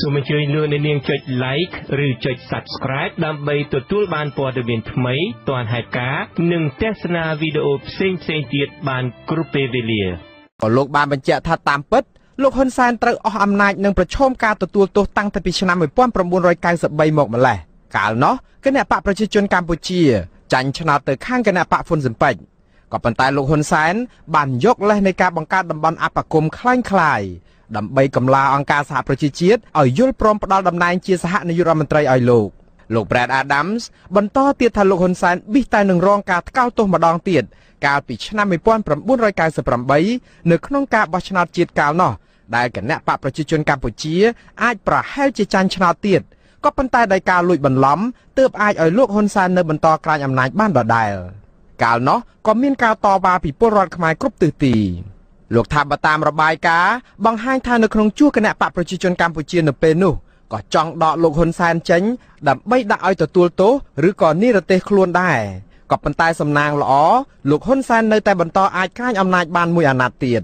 សូមអញ្ជើញលោកអ្នកនាងចុច like ឬចុច subscribe ដើម្បីទទួលបានព័ត៌មានថ្មីទាន់ហេតុការណ៍និងទស្សនាវីដេអូផ្សេងៗទៀតបានគ្រប់ពេលវេលាក៏លោកបានបញ្ជាក់ថាតាមពិតលោកហ៊ុនសែនត្រូវអស់អំណាចនិងប្រឈមការទទួលទោសតាំងពីពីឆ្នាំ1993មកម្លេះកាលនោះគណៈបកប្រជាជនកម្ពុជាចាញ់ឆ្នោតទៅខាងគណៈបកហ៊ុនស៊ិនពេជ្រក៏ប៉ុន្តែលោកហ៊ុនសែនបានយកលេសនៃការបង្កើតតំបន់អបគមคล้ายៗ ដើម្បីកម្លាអង្គការសហប្រជាជាតិឲ្យយល់ព្រមផ្ដល់តំណែងជាសហនាយករដ្ឋមន្ត្រីឲ្យលោកលោក Brad Adams បន្តទៀតថាលោកហ៊ុនសែនប៊ីសតែនឹងរងការថ្កោលទោសម្ដងទៀតកាលពីឆ្នាំ1998នៅក្នុងការបោះឆ្នោតជាតិកាលនោះដែលគណៈបកប្រជាជនកម្ពុជា អាចប្រហែលជាចាញ់ឆ្នោតទៀតក៏ប៉ុន្តែដោយការលួចបន្លំទើបអាចឲ្យលោកហ៊ុនសែននៅបន្តក្រាញអំណាចបានដដែលកាលនោះក៏មានការតវ៉ាពីពលរដ្ឋខ្មែរគ្រប់ទិសទី លោកថាបើតាមរបាយការណ៍បង្ហាញថានៅក្នុងជួរគណៈបកប្រជាជនកម្ពុជានៅពេលនោះក៏ចង់ដកលោកហ៊ុនសែនចេញដើម្បីដាក់ឲ្យទទួលទោសឬក៏និរទេសខ្លួនដែរក៏ប៉ុន្តែសំណាងល្អលោកហ៊ុនសែននៅតែបន្តអាចក្រាញអំណាចបានមួយអាណត្តិទៀត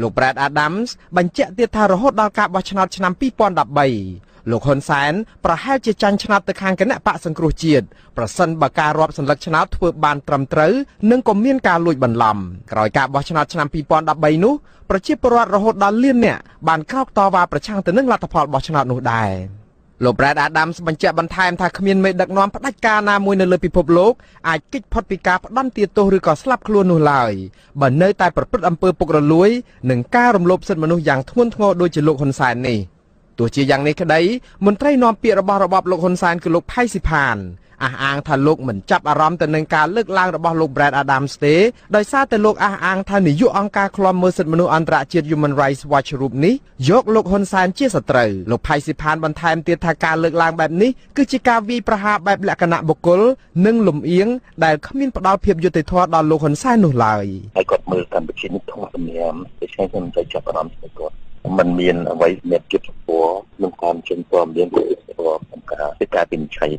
លោក Brad Adams បញ្ជាក់ទៀតថារហូតដល់ការបោះឆ្នោតឆ្នាំ2013លោកហ៊ុនសែនប្រហែលជាចាញ់ឆ្នោតទៅខាងគណៈបកសង្គ្រោះជាតិប្រសិនបើការរាប់សន្លឹកឆ្នោតធ្វើបានត្រឹមត្រូវនិងក៏មានការលួចបន្លំក្រោយការបោះឆ្នោតឆ្នាំ2013នោះប្រជាពលរដ្ឋរហូតដល់លានអ្នកបានក្រោកតវ៉ាប្រឆាំងទៅនឹងលទ្ធផលបោះឆ្នោតនោះដែរ លោក Brad Adams បញ្ជាក់បន្ថែមថាគ្មានមេដឹកនាំផ្ដាច់ការណាមួយនៅលើពិភពលោកអាចគេចផុតពីការផ្ដន់ទាទោសឬក៏ស្លាប់ខ្លួននោះឡើយបើនៅតែប្រព្រឹត្តអំពើពុករលួយនិងការរំលោភសិទ្ធិមនុស្សយ៉ាងធ្ងន់ធ្ងរដូចជាលោកហ៊ុនសែននេះ។ទោះជាយ៉ាងនេះក្តីមន្ត្រីនាំពាក្យរបស់របបលោកហ៊ុនសែនគឺលោកផៃស៊ីផាន អះអាងថាលោកមិនចាប់អារម្មណ៍ទៅនឹងការលើកឡើងរបស់លោក Brad Adams ទេដោយសារតែលោកអះអាងថានាយកអង្គការឃ្លាំមើលសិទ្ធិមនុស្សអន្តរជាតិ Human Rights Watch រូបនេះយកលោកហ៊ុនសែនជាសត្រូវលោកផៃស៊ីផានបន្ថែមទៀតថាការលើកឡើងបែបនេះគឺជាការវាយប្រហារបែបលក្ខណៈបុគ្គលនិងលំអៀងដែលគ្មានផ្ដល់ភាពយុត្តិធម៌ដល់លោកហ៊ុនសែននោះឡើយហើយគាត់មើលកម្ពុជានេះធំសម្រាប់ដូច្នេះខ្ញុំទៅចាប់អារម្មណ៍ទៅគាត់ มันមានអ្វីសម្រាប់ចិត្តពណ៌ក្នុងការចេញព័ត៌មានពីក្នុងការពីការពិនិច្ឆ័យ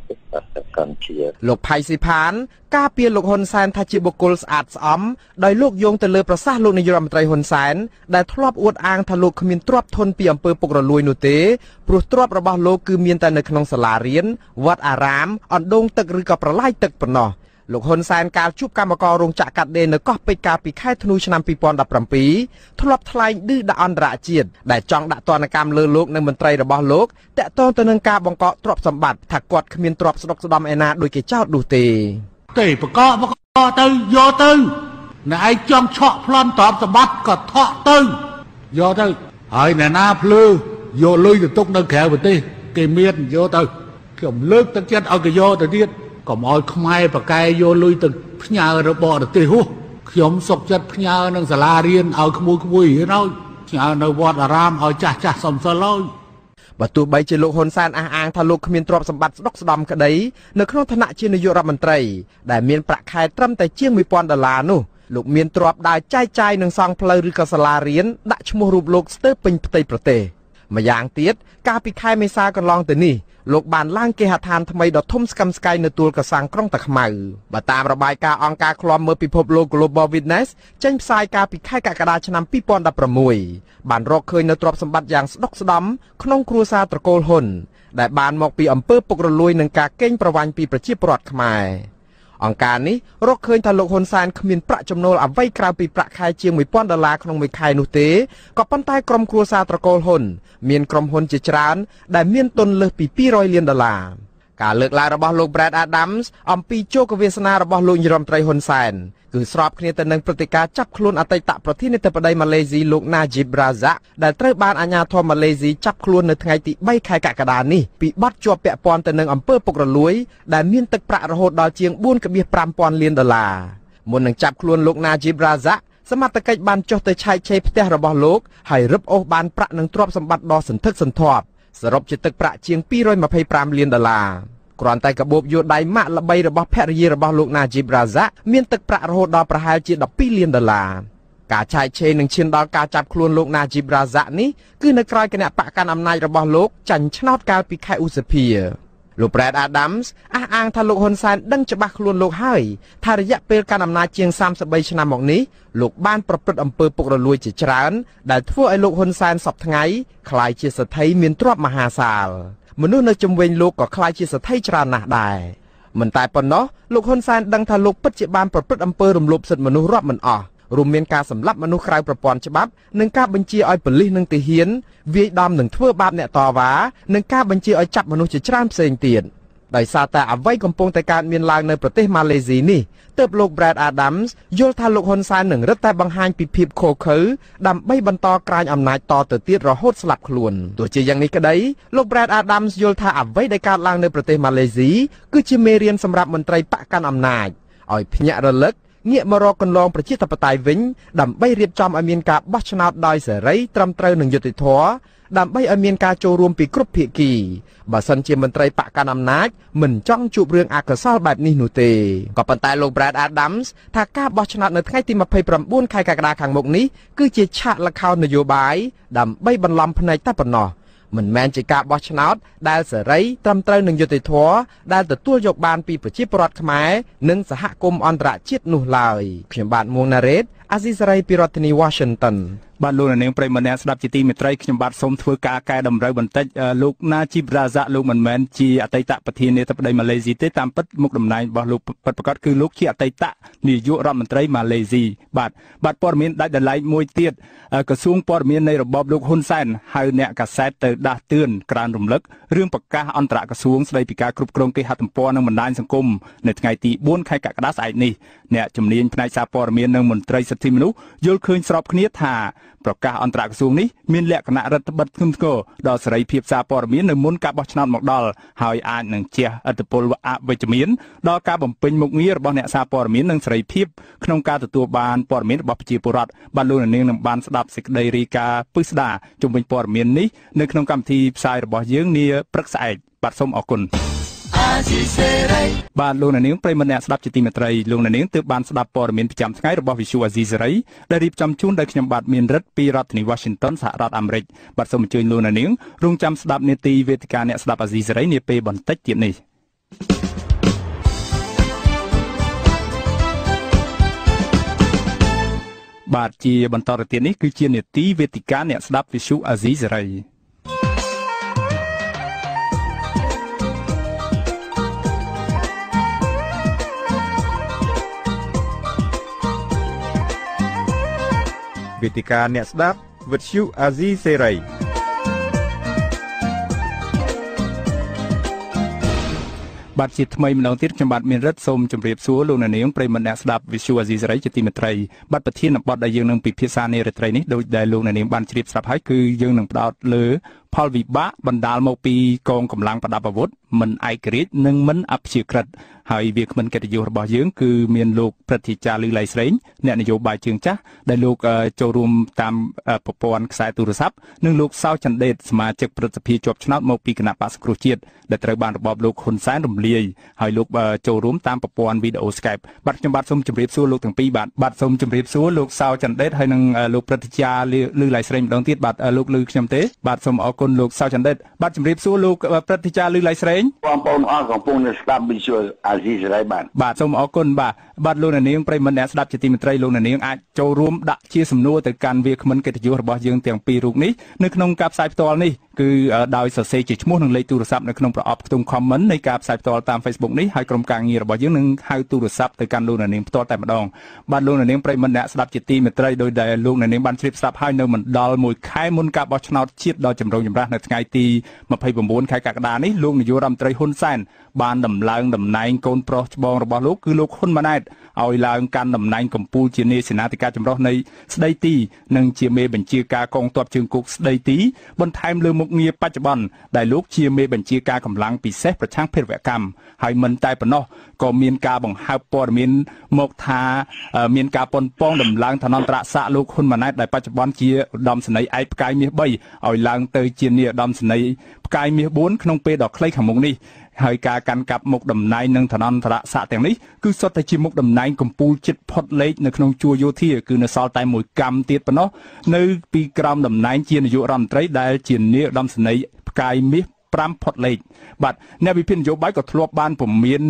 កម្ពុជាលោកផៃស៊ីផាន ការពៀលោកហ៊ុនសែនថាជាបុគ្គលស្អាតស្អំដោយលោកយោងទៅលើប្រសាសន៍លោកនាយរដ្ឋមន្ត្រីហ៊ុនសែនដែលធ្លាប់អួតអាងថាលោកគ្មានទ្រព្យធនពីអំពើពុករលួយនោះទេព្រោះទ្រព្យរបស់លោកគឺមានតែនៅក្នុងសាលារៀនវត្តអារាមអណ្ដូងទឹកឬក៏ប្រឡាយទឹកប៉ុណ្ណោះ លោកហ៊ុនសែនកាលជួបកម្មកររោងចក្រកាត់ដេរនៅកោះពេជ្រកាលពីខែធ្នូឆ្នាំ2017ធ្លាប់ថ្លែងឌឺដាក់អន្តរជាតិដែលចង់ដាក់ទណ្ឌកម្មលើលោកនិងមន្ត្រីរបស់លោកតាក់ទងទៅនឹងការបង្កកទ្រព្យសម្បត្តិថាគាត់គ្មានទ្រព្យស្ដុកស្ដំឯណាដូចគេចោទនោះទេទេបកបកទៅយកទៅណែឯងចង់ឆក់ប្លន់ទ្រព្យសម្បត្តិក៏ថក់ទៅយកទៅហើយអ្នកណាភ្លឺយកលុយទៅទុកនៅក្រៅប្រទេសគេមានយកទៅខ្ញុំលើកទឹកចិត្តឲ្យគេយកទៅទៀត កុំឲ្យខ្មែរប្រកែយកលុយទៅផ្ញើរបស់ប្រទេសហោះខ្ញុំសុកចិត្តផ្ញើនឹងសាលារៀនឲ្យក្មួយក្មួយរៀនឲ្យផ្ញើនៅវត្តអារាមឲ្យចាស់ចាស់សំសិលឲ្យបើទោះបីជាលោកហ៊ុនសែនអះអាងថាលោកគ្មានទ្រព្យសម្បត្តិស្ដុកស្ដំក្តីនៅក្នុងឋានៈជានាយករដ្ឋមន្ត្រីដែលមានប្រាក់ខែត្រឹមតែជាង1000ដុល្លារនោះលោកមានទ្រព្យដើរចែកចាយនឹងសង់ផ្លូវឬក៏សាលារៀនដាក់ឈ្មោះរូបលោកស្ទើរពេញផ្ទៃប្រទេសម្យ៉ាងទៀតកាលពីខែមេសាកន្លងទៅនេះ លោកបានឡើងគេហដ្ឋានថ្មីដ៏ធំស្កឹមស្កៃនៅទួលកសាំងក្រុងតាខ្មៅបើតាមរបាយការណ៍អង្គការឃ្លាំមើលពិភពលោក Global Witness ចេញផ្សាយកាលពីខែកក្កដាឆ្នាំ2016បានរកឃើញនៅទ្រព្យសម្បត្តិយ៉ាងស្ដុកស្ដម្ភក្នុងគ្រួសារត្រកូលហ៊ុនដែលបានមកពីអំពើពុករលួយនិងការកេងប្រវ័ញ្ចពីប្រជាពលរដ្ឋខ្មែរ អង្គការនេះរកឃើញថាលោកហ៊ុនសែនគ្មានប្រាក់ចំណូលអ្វីក្រៅពីប្រាក់ខែជាង1000ដុល្លារក្នុងមួយខែនោះទេក៏ប៉ុន្តែក្រុមគ្រួសារត្រកូលហ៊ុនមានក្រុមហ៊ុនជាច្រើនដែលមានទុនលើសពី200លានដុល្លារ ការលើកឡើងរបស់លោក Brad Adams អំពីជោគវាសនារបស់លោកនាយរដ្ឋមន្ត្រីហ៊ុនសែនគឺស្របគ្នាទៅនឹងព្រឹត្តិការណ៍ចាប់ខ្លួនអតីតប្រធានាធិបតីម៉ាឡេស៊ីលោក Najib Razak ដែលត្រូវបានអាជ្ញាធរម៉ាឡេស៊ីចាប់ខ្លួននៅថ្ងៃទី3ខែកក្កដានេះពីបទជាប់ពាក់ព័ន្ធទៅនឹងអំពើពុករលួយដែលមានទឹកប្រាក់រហូតដល់ជាង4.5000លានដុល្លារមុននឹងចាប់ខ្លួនលោក Najib Razak សមត្ថកិច្ចបានចុះទៅឆែកឆេរផ្ទះរបស់លោកហើយរឹបអូសបានប្រាក់និងទ្រព្យសម្បត្តិដ៏សន្ធឹកសន្ធាប់ សរុបជាទឹកប្រាក់ជាង225លានដុល្លារគ្រាន់តែកាបូបយួរដៃម៉ាក់ល្បីរបស់ភរិយារបស់លោក Najib Razak មានទឹកប្រាក់រហូតដល់ប្រហែលជា12លានដុល្លារការឆែកឆេរនឹងឈានដល់ការចាប់ខ្លួនលោក Najib Razak នេះគឺនៅក្រៅគណៈបកកាន់អំណាចរបស់លោកចាញ់ឆ្នោតកាលពីខែឧសភា លោក Brad Adams អះអាងថាលោកហ៊ុនសែនដឹងច្បាស់ខ្លួនលោកហើយថារយៈពេលកាន់អំណាចជាង33ឆ្នាំមកនេះលោកបានប្រព្រឹត្តអំពើពុករលួយជាច្រើន ដែលធ្វើឲ្យលោកហ៊ុនសែនសពថ្ងៃក្លាយជាសេដ្ឋីមានទ្រព្យមហាសាលមនុស្សនៅជុំវិញលោកក៏ក្លាយជាសេដ្ឋីច្រើនណាស់ដែរមិនតែប៉ុណ្ណោះលោកហ៊ុនសែនដឹងថាលោកពិតជាបានប្រព្រឹត្តអំពើរំលោភសិទ្ធិមនុស្សរាប់មិនអស់ រួមមានការសម្លាប់មនុស្សក្រៅប្រព័ន្ធច្បាប់និងការបញ្ជាឲ្យប៉ូលីសនិងទាហានវាយដំនិងធ្វើបាបអ្នកតវ៉ានិងការបញ្ជាឲ្យចាប់មនុស្សជាច្រើនផ្សេងទៀតដោយសារតែអ្វីកំពុងតែកើតមានឡើងនៅប្រទេសម៉ាឡេស៊ីនេះទើបលោក Brad Adams យល់ថាលោកហ៊ុនសែននឹងរឹតតែបង្ហាញពីភាពខូខើដើម្បីបន្តក្រាញអំណាចតទៅទៀតរហូតស្លាប់ខ្លួនទោះជាយ៉ាងនេះក្តីលោក Brad Adams យល់ថាអ្វីដែលកើតឡើងនៅប្រទេសម៉ាឡេស៊ីគឺជាមេរៀនសម្រាប់មន្ត្រីបកកាន់អំណាចឲ្យភ្ញាក់រលឹក ងាកមករកកន្លងប្រជាធិបតេយ្យវិញដើម្បីរៀបចំឲ្យមានការបោះឆ្នោតដោយសេរីត្រឹមត្រូវនិងយុត្តិធម៌ដើម្បីឲ្យមានការចូលរួមពីគ្រប់ភាគីបើសិនជាមន្ត្រីបកកណ្ដាលអំណាចមិនចង់ជួបរឿងអកុសលបែបនេះនោះទេក៏ប៉ុន្តែលោក Brad Adams ថាការបោះឆ្នោតនៅថ្ងៃទី29ខែកក្កដាខាងមុខនេះគឺជាឆាកល្ខោននយោបាយដើម្បីបន្លំភ្នែកតែប៉ុណ្ណោះ មិនមែនជាការបោះឆ្នោត ដែលសេរីត្រឹមត្រូវនឹងយុត្តិធម៌ដែលទទួលយកបានពីប្រជាពលរដ្ឋខ្មែរនិងសហគមន៍អន្តរជាតិនោះឡើយខ្ញុំបាទមួងណារ៉េតអាស៊ីសេរីពីរដ្ឋធានី Washington បាទលោកនាងប្រិមម្នាក់ស្ដាប់ជាទីមេត្រីខ្ញុំបាទសូមធ្វើការកែតម្រូវបន្តិចលោកណាជីបរ៉ាហ្សាក់លោកមិនមែនជាអតីតប្រធានាធិបតីម៉ាឡេស៊ីទេតាមពិតមុខតំណែងរបស់លោកពិតប្រាកដគឺលោកជាអតីតនាយករដ្ឋមន្ត្រីម៉ាឡេស៊ីបាទបាទព័ត៌មានដាច់ដライមួយទៀតក្រសួងព័ត៌មាននៃរបបលោកហ៊ុនសែនហៅអ្នកកាសែតទៅដាស់តឿនក្រើនរំលឹករឿងប្រកាសអន្តរក្រសួងស្ដីពីការគ្រប់គ្រងគេហទំព័រនិងបណ្ដាញសង្គមនៅថ្ងៃទី4ខែកក្កដាស្អែកនេះអ្នកជំនាញផ្នែកសារព័ត៌មាននិងមន្ត្រីសិទ្ធិមនុស្សយល់ឃើញស្របគ្នាថាប្រកាសអន្តរក្រសួងនេះមានលក្ខណៈរដ្ឋបិទធ្ងន់ធ្ងរដល់សេរីភាពសារព័ត៌មាននៅមុនការបោះឆ្នោតមកដល់ហើយអាចនឹងជះឥទ្ធិពលអវិជ្ជមានដល់ការបំពេញមុខងាររបស់អ្នកសារព័ត៌មាននិងសេរីភាពក្នុងការទទួលបានព័ត៌មានរបស់ប្រជាពលរដ្ឋបានលោកនាងនឹងបានស្ដាប់សេចក្តីរាយការណ៍ពិស្ដារជុំវិញព័ត៌មាននេះនៅក្នុងកម្មវិធីផ្សាយរបស់យើងនាព្រឹកស្អែកបាទសូមអរគុណ បាទលោកនាងប្រិមម្នាក់ស្ដាប់ជាទីមេត្រីលោកនាងទើបបានស្ដាប់ព័ត៌មានប្រចាំថ្ងៃរបស់ Visual Asia សេរីដែលរៀបចំជូនដោយខ្ញុំបាទមានរិទ្ធពីរដ្ឋធានី Washington សហរដ្ឋអាមេរិកបាទសូមអញ្ជើញលោកនាងរងចាំស្ដាប់នាទីវេទិកាអ្នកស្ដាប់អាស៊ីសេរីនាពេលបន្តិចទៀតនេះបាទជាបន្តទៅទៀតនេះគឺជានេតិវេទិកាអ្នកស្ដាប់ Visu Azizi សេរី វេទិកាអ្នកស្ដាប់វិទ្យុអាស៊ីសេរីបាទជាថ្មីម្ដងទៀតខ្ញុំបាទមានរិទ្ធសូមជម្រាបសួរលោកអ្នកនាងប្រិមត្តអ្នកស្ដាប់ Visual Asia សេរីជាទីមេត្រីបាទប្រធានបទដែលយើងនឹងពិភាក្សានារីត្រីនេះដោយដែលលោកអ្នកនាងបានជ្រាបស្រាប់ហើយគឺយើងនឹងផ្ដោតលើ ផលវិបាកបណ្ដាលមកពីកងកម្លាំងប្រដាប់អាវុធមិនឯករាជ្យនិងមិនអព្យាក្រឹតហើយវាគ្មិនកិត្តិយសរបស់យើងគឺមានលោកព្រឹទ្ធាចារ្យលីឡៃស្រេងអ្នកនយោបាយជើងចាស់ដែលលោកចូលរួមតាមប្រព័ន្ធខ្សែទូរស័ព្ទនិងលោកសៅចន្ទដេតសមាជិកព្រឹទ្ធសភាជាប់ឆ្នោតមកពីគណៈបក្សគ្រោះជាតិដែលត្រូវបានរបបលោកហ៊ុនសែនរំលាយហើយលោកចូលរួមតាមប្រព័ន្ធវីដេអូ Skype បាទខ្ញុំបាទសូមជម្រាបសួរលោកទាំងពីរបាទបាទសូមជម្រាបសួរលោកសៅចន្ទដេតហើយនិងលោកព្រឹទ្ធាចារ្យលីឡៃស្រេងម្ដងទៀតបាទលោកលឺខ្ញុំទេបាទសូមអរគុណលោកសៅចន្ទដិតបាទជំរាបសួរលោកព្រឹទ្ធាចារ្យលឺឡៃស្រេងបងប្អូនអរកំពុងនៅស្ដាប់វិទ្យុអាស៊ីសេរីបាទបាទសូមអរគុណបាទបាទលោកនាងប្រិមត្តអ្នកស្ដាប់ជាទីមេត្រីលោកនាងអាចចូលរួមដាក់ជាសំណួរទៅកាន់វាគ្មិនកិត្តិយសរបស់យើងទាំងពីររូបនេះនៅក្នុងការផ្សាយផ្ទាល់នេះគឺដោយសរសេរជាឈ្មោះនិងលេខទូរស័ព្ទនៅក្នុងប្រអប់ខ្ទង់ comment នៃការផ្សាយផ្ទាល់តាម Facebook នេះហើយក្រុមការងាររបស់យើងនឹងហៅទូរស័ព្ទទៅកាន់លោកនាងផ្ទាល់តែម្ដងបាទលោកនាងប្រិមត្តអ្នកស្ដាប់ជាទីមេត្រីដោយដែលលោកនាងបានជ្រាបស្រាប់ហើយនៅមិនដល់មួយខែមុនការបោះឆ្នោតជាតិដ៏ចម្រូងចម្រាសនៅថ្ងៃទី29ខែកក្កដានេះលោកនាយករដ្ឋមន្ត្រីហ៊ុនសែនបានដំឡើងតំណែងកូនប្រុសច្បងរបស់លោកគឺលោកហ៊ុនម៉ាណែតឲ្យឡើងកាន់តំណែងកម្ពុជាជានាយសេនាធិការចម្រុះនៃស្ដីទីនិងជាមេបញ្ជាការកងទ័ពជើងគោកស្ដីទីបន្ថែមលើមុខងារបច្ចុប្បន្នដែលលោកជាមេបញ្ជាការកម្លាំងពិសេសប្រឆាំងភេរវកម្មហើយមិនតែប៉ុណ្ណោះក៏មានការបង្ហើបព័ត៌មានមកថាមានការប៉ុនប៉ងដំឡើងឋានន្តរស័ក្តិលោកហ៊ុនម៉ាណែតដែលបច្ចុប្បន្នជាឧត្តមសេនីយ៍ឯកផ្កាយមាស3ឲ្យឡើងទៅជានាយឧត្តមសេនីយ៍ផ្កាយមាស4ក្នុងពេលដ៏ខ្លីខាងមុខនេះ ហើយការកាន់កាប់មុខតំណែងនិងឋានន្តរស័ក្តិទាំងនេះគឺសុទ្ធតែជាមុខតំណែងកម្ពុជាចិត្តផុតលេខនៅក្នុងជួរយោធាគឺនៅសល់តែមួយកម្មទៀតប៉ុណ្ណោះនៅពីក្រោមតំណែងជានាយករដ្ឋមន្ត្រីដែលជានាយឧត្តមសេនីយ៍ផ្កាយមាស5ផុតលេខបាទអ្នកវិភាគនយោបាយក៏ធ្លាប់បានពមៀន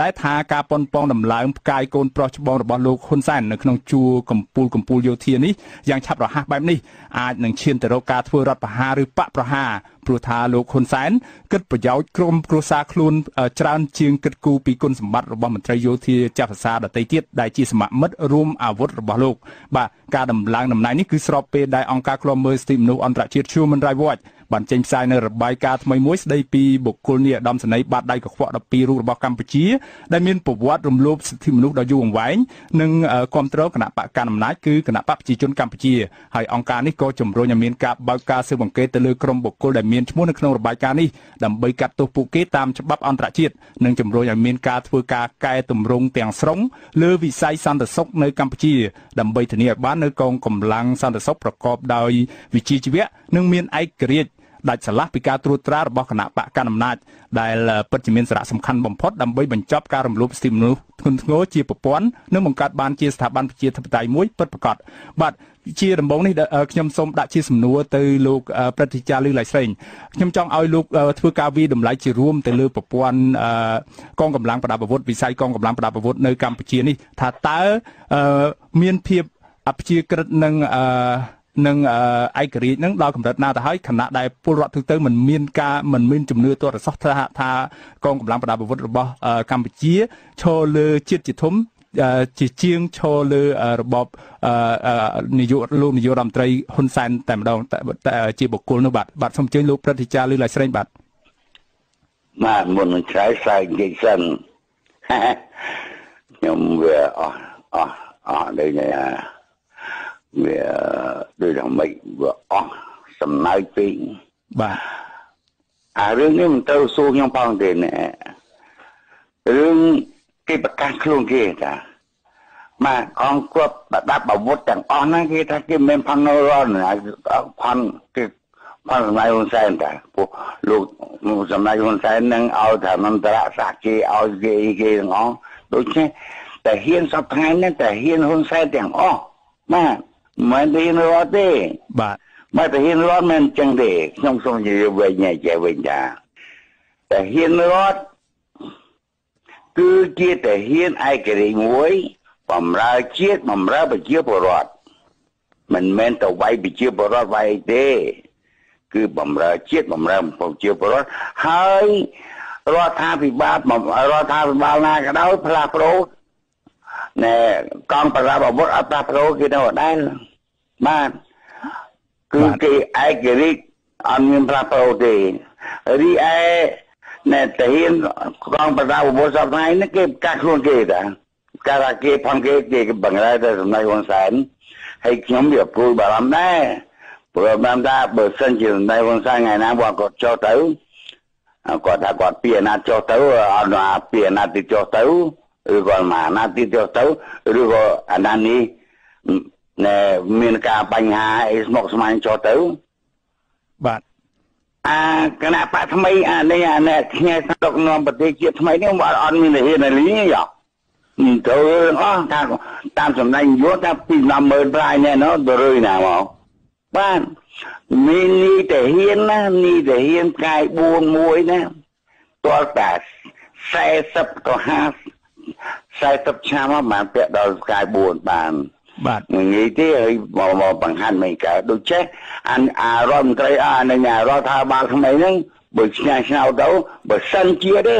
ដែរថាការប៉ុនប៉ងដំឡើងផ្កាយកូនប្រុសច្បងរបស់លោកហ៊ុនសែននៅក្នុងជួរកម្ពុជាកម្ពុជាយោធានេះយ៉ាងឆាប់រហ័សបែបនេះអាចនឹងឈានទៅរកការធ្វើរដ្ឋប្រហារឬបកប្រហារ ព្រោះថាលោកហ៊ុនសែនគិតប្រយោជន៍ក្រុមគ្រួសារខ្លួនច្រើនជាងគិតគូរពីគុណសម្បត្តិរបស់មន្ត្រីយោធាចាស់ភាសាដទៃទៀតដែលជាសមាមិត្តរួមអាវុធរបស់លោកបាទការដំឡើងតំណែងនេះគឺស្របពេលដែលអង្គការឃ្លាំមើលសិទ្ធិមនុស្សអន្តរជាតិ Human Rights Watch បានចេញផ្សាយនៅរបាយការណ៍ថ្មីមួយស្ដីពីបុគ្គលនាយឧត្តមសេនីយ៍បាតដៃកខ្វក់12រូបរបស់កម្ពុជាដែលមានប្រវត្តិរំលោភសិទ្ធិមនុស្សដ៏យូរអង្វែងនិងគ្រប់គ្រងគណៈបកកណ្ដាលអំណាចគឺគណៈបកប្រជាជនកម្ពុជាហើយអង្គការនេះក៏ជំរុញឲ្យមានការបើកការស៊ើបអង្កេតទៅលើក្រុមបុគ្គលដែលមានឈ្មោះនៅក្នុងរបាយការណ៍នេះដើម្បីកាត់ទោសពួកគេតាមច្បាប់អន្តរជាតិនិងជំរុញឲ្យមានការធ្វើការកែតម្រង់ទាំងស្រុងលើវិស័យសន្តិសុខនៅកម្ពុជាដើម្បីធានាឲ្យបាននៅកងកម្លាំងសន្តិសុខប្រកបដោយវិជ្ជាជីវៈនិងមានឯករាជ្យដាច់ស្រឡះពីការត្រួតត្រារបស់គណៈបកកណ្ដាលអំណាចដែលពិតជាមានសារៈសំខាន់បំផុតដើម្បីបញ្ចប់ការរំលោភសិទ្ធិមនុស្សធ្ងន់ធ្ងរជាប្រព័ន្ធនិងបង្កើតបានជាស្ថាប័នប្រជាធិបតេយ្យមួយពិតប្រាកដបាទ ជាដំបូងនេះខ្ញុំសូមដាក់ជាសំណួរទៅលោកព្រឹទ្ធាចារ្យលឺឡៃស្រេងខ្ញុំចង់ឲ្យលោកធ្វើការវិតម្លៃជារួមទៅលើប្រព័ន្ធកងកម្លាំងប្រដាប់អាវុធវិស័យកងកម្លាំងប្រដាប់អាវុធនៅកម្ពុជានេះថាតើមានភាពអព្យាក្រឹតនឹងអឺនិងឯករាជ្យនឹងដល់កម្រិតណាទៅហើយខណៈដែលពលរដ្ឋទូទៅមិនមានការមិនមានជំនឿទាល់រសោះថាថាកងកម្លាំងប្រដាប់អាវុធរបស់កម្ពុជាឈរលើជាតិជាធំ ជាជាងឈរលើរបបនាយកលោកនាយករដ្ឋមន្ត្រីហ៊ុនសែនតែម្ដងជាបុគ្គលនោះបាទបាទសូមអញ្ជើញលោកព្រឹទ្ធាចារ្យលឺឡៃស្រេងបាទបាទមុននឹងឆ្លើយឆ្លើយនិយាយសិនខ្ញុំវាអស់អស់អស់ដូចថាវាដូចថាម៉េចវាអស់សំណើចពេកបាទអារឿងនេះមិនទៅសួរខ្ញុំផងទេណែរឿង គេប្រកាសខ្លួនគេតាមកអង្គគប់បដាប់អាវុធទាំងអស់ហ្នឹងគេថាគេមិនផាន់នៅរនផាន់គេផាន់សម្ដេចហ៊ុនសែនតាពួកលោកសម្ដេចហ៊ុនសែននឹងឲ្យថាមន្តរសាគេឲ្យគេគេទាំងអស់ដូច្នេះតែហ៊ានសពថ្ងៃនេះតែហ៊ានហ៊ុនសែនទាំងអស់បាទមិនហ៊ានរត់ទេបាទមកតែហ៊ានរត់មិនចឹងទេខ្ញុំសូមនិយាយវិញញ៉ៃចេះវិញថាតែហ៊ានរត់ គឺជាតែហ៊ានឯករាជ្យមួយបំរើជាតិបំរើប្រជាពលរដ្ឋមិនមែនទៅវាយប្រជាពលរដ្ឋវាយទេគឺបំរើជាតិបំរើប្រជាពលរដ្ឋហើយរដ្ឋាភិបាលរដ្ឋាភិបាលណាក៏ដោយផ្លាស់ប្ដូរណែកងប្រដាប់អាវុធអត់ផ្លាស់ប្ដូរគេនៅដដែលបាទគឺគេឯករាជ្យអត់មានផ្លាស់ប្ដូរទេរីឯ ណែតាហ៊ានកងប្រដាប់អាវុធសពថ្ងៃនេះគេកាត់ខ្លួនគេតាកាលគេផងគេគេបង្រើទៅសម្ដេចហ៊ុនសែនហើយខ្ញុំវាព្រួយបារម្ភដែរព្រោះបានថាបើសិនជាសម្ដេចហ៊ុនសែនថ្ងៃណាគាត់ចុះទៅគាត់ថាគាត់ពីអាណត្តិចុះទៅអត់ណាពីអាណត្តិចុះទៅឬក៏មួយអាណត្តិទៀតចុះទៅឬក៏អាណត្តិនេះណែមានការបញ្ហាអីស្មុគស្មាញចុះទៅបាទ អាគណៈបកថ្មីអានេះអានេះគ្នាស្តុកនាំប្រទេសជាតិថ្មីនេះអត់អត់មានហ៊ានលីយោទៅអស់ថាតាមសម្ដែងយោថាពី100,000ប្រាយណែណោទៅរឿយណាមកបាទមាននេះតែហ៊ានណានេះតែហ៊ានកាយ4មួយណាតលតា40ទៅ50 40ឆ្នាំមកបានពាក់ដល់ស្កាយ4បាន បាទនិយាយទេហើយមកមកបង្ហាញមិនកើតដូចចេះអាអារដ្ឋមន្ត្រីអានឹងរដ្ឋាភិបាលថ្មីហ្នឹងបើឆ្ងាយឆ្នោតទៅបើសិនជាទេ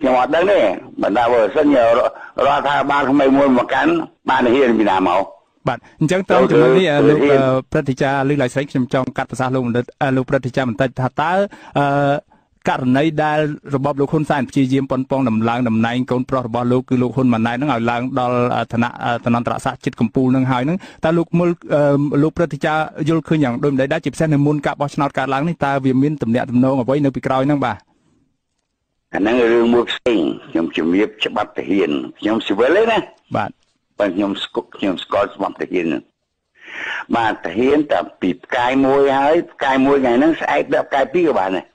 ខ្ញុំអត់ដឹងទេបើថាបើសិនជារដ្ឋាភិបាលថ្មីមួយមកកាន់បានហ៊ានពីណាមកបាទអញ្ចឹងត្រង់ចំណុចនេះលោកព្រឹទ្ធាចារ្យលឺឡៃស្រីខ្ញុំចង់កាត់ប្រសាសន៍លោកបណ្ឌិតលោកព្រឹទ្ធាចារ្យបន្តិចថាតើអឺ ករណីដែលរបបលោកហ៊ុនសែនព្យាយាមប៉ុនប៉ងដំឡើងតំណែងកូនប្រុសរបស់លោកគឺលោកហ៊ុនម៉ាណែតនឹងឲ្យឡើងដល់ឋានៈឋានន្តរស័ក្តិចិត្តកម្ពុជានឹងហើយនឹងតើលោកមុលលោកព្រឹទ្ធាចារ្យយល់ឃើញយ៉ាងដូចម្ដេចដែរជាពិសេសនៅមុនការបោះឆ្នោតកើតឡើងនេះតើវាមានតំណាក់តំណងអ្វីនៅពីក្រោយហ្នឹងបាទអាហ្នឹងរឿងមួយផ្សេងខ្ញុំជំរាបច្បាប់ទាហានខ្ញុំស៊ីវិលទេណាបាទបើខ្ញុំស្គាល់ខ្ញុំស្គាល់ច្បាប់ទាហានបាទទាហានតែពីផ្កាយមួយហើយផ្កាយមួយថ្ងៃហ្នឹងស្អែកដល់ផ្កាយពីរក៏បានដែរ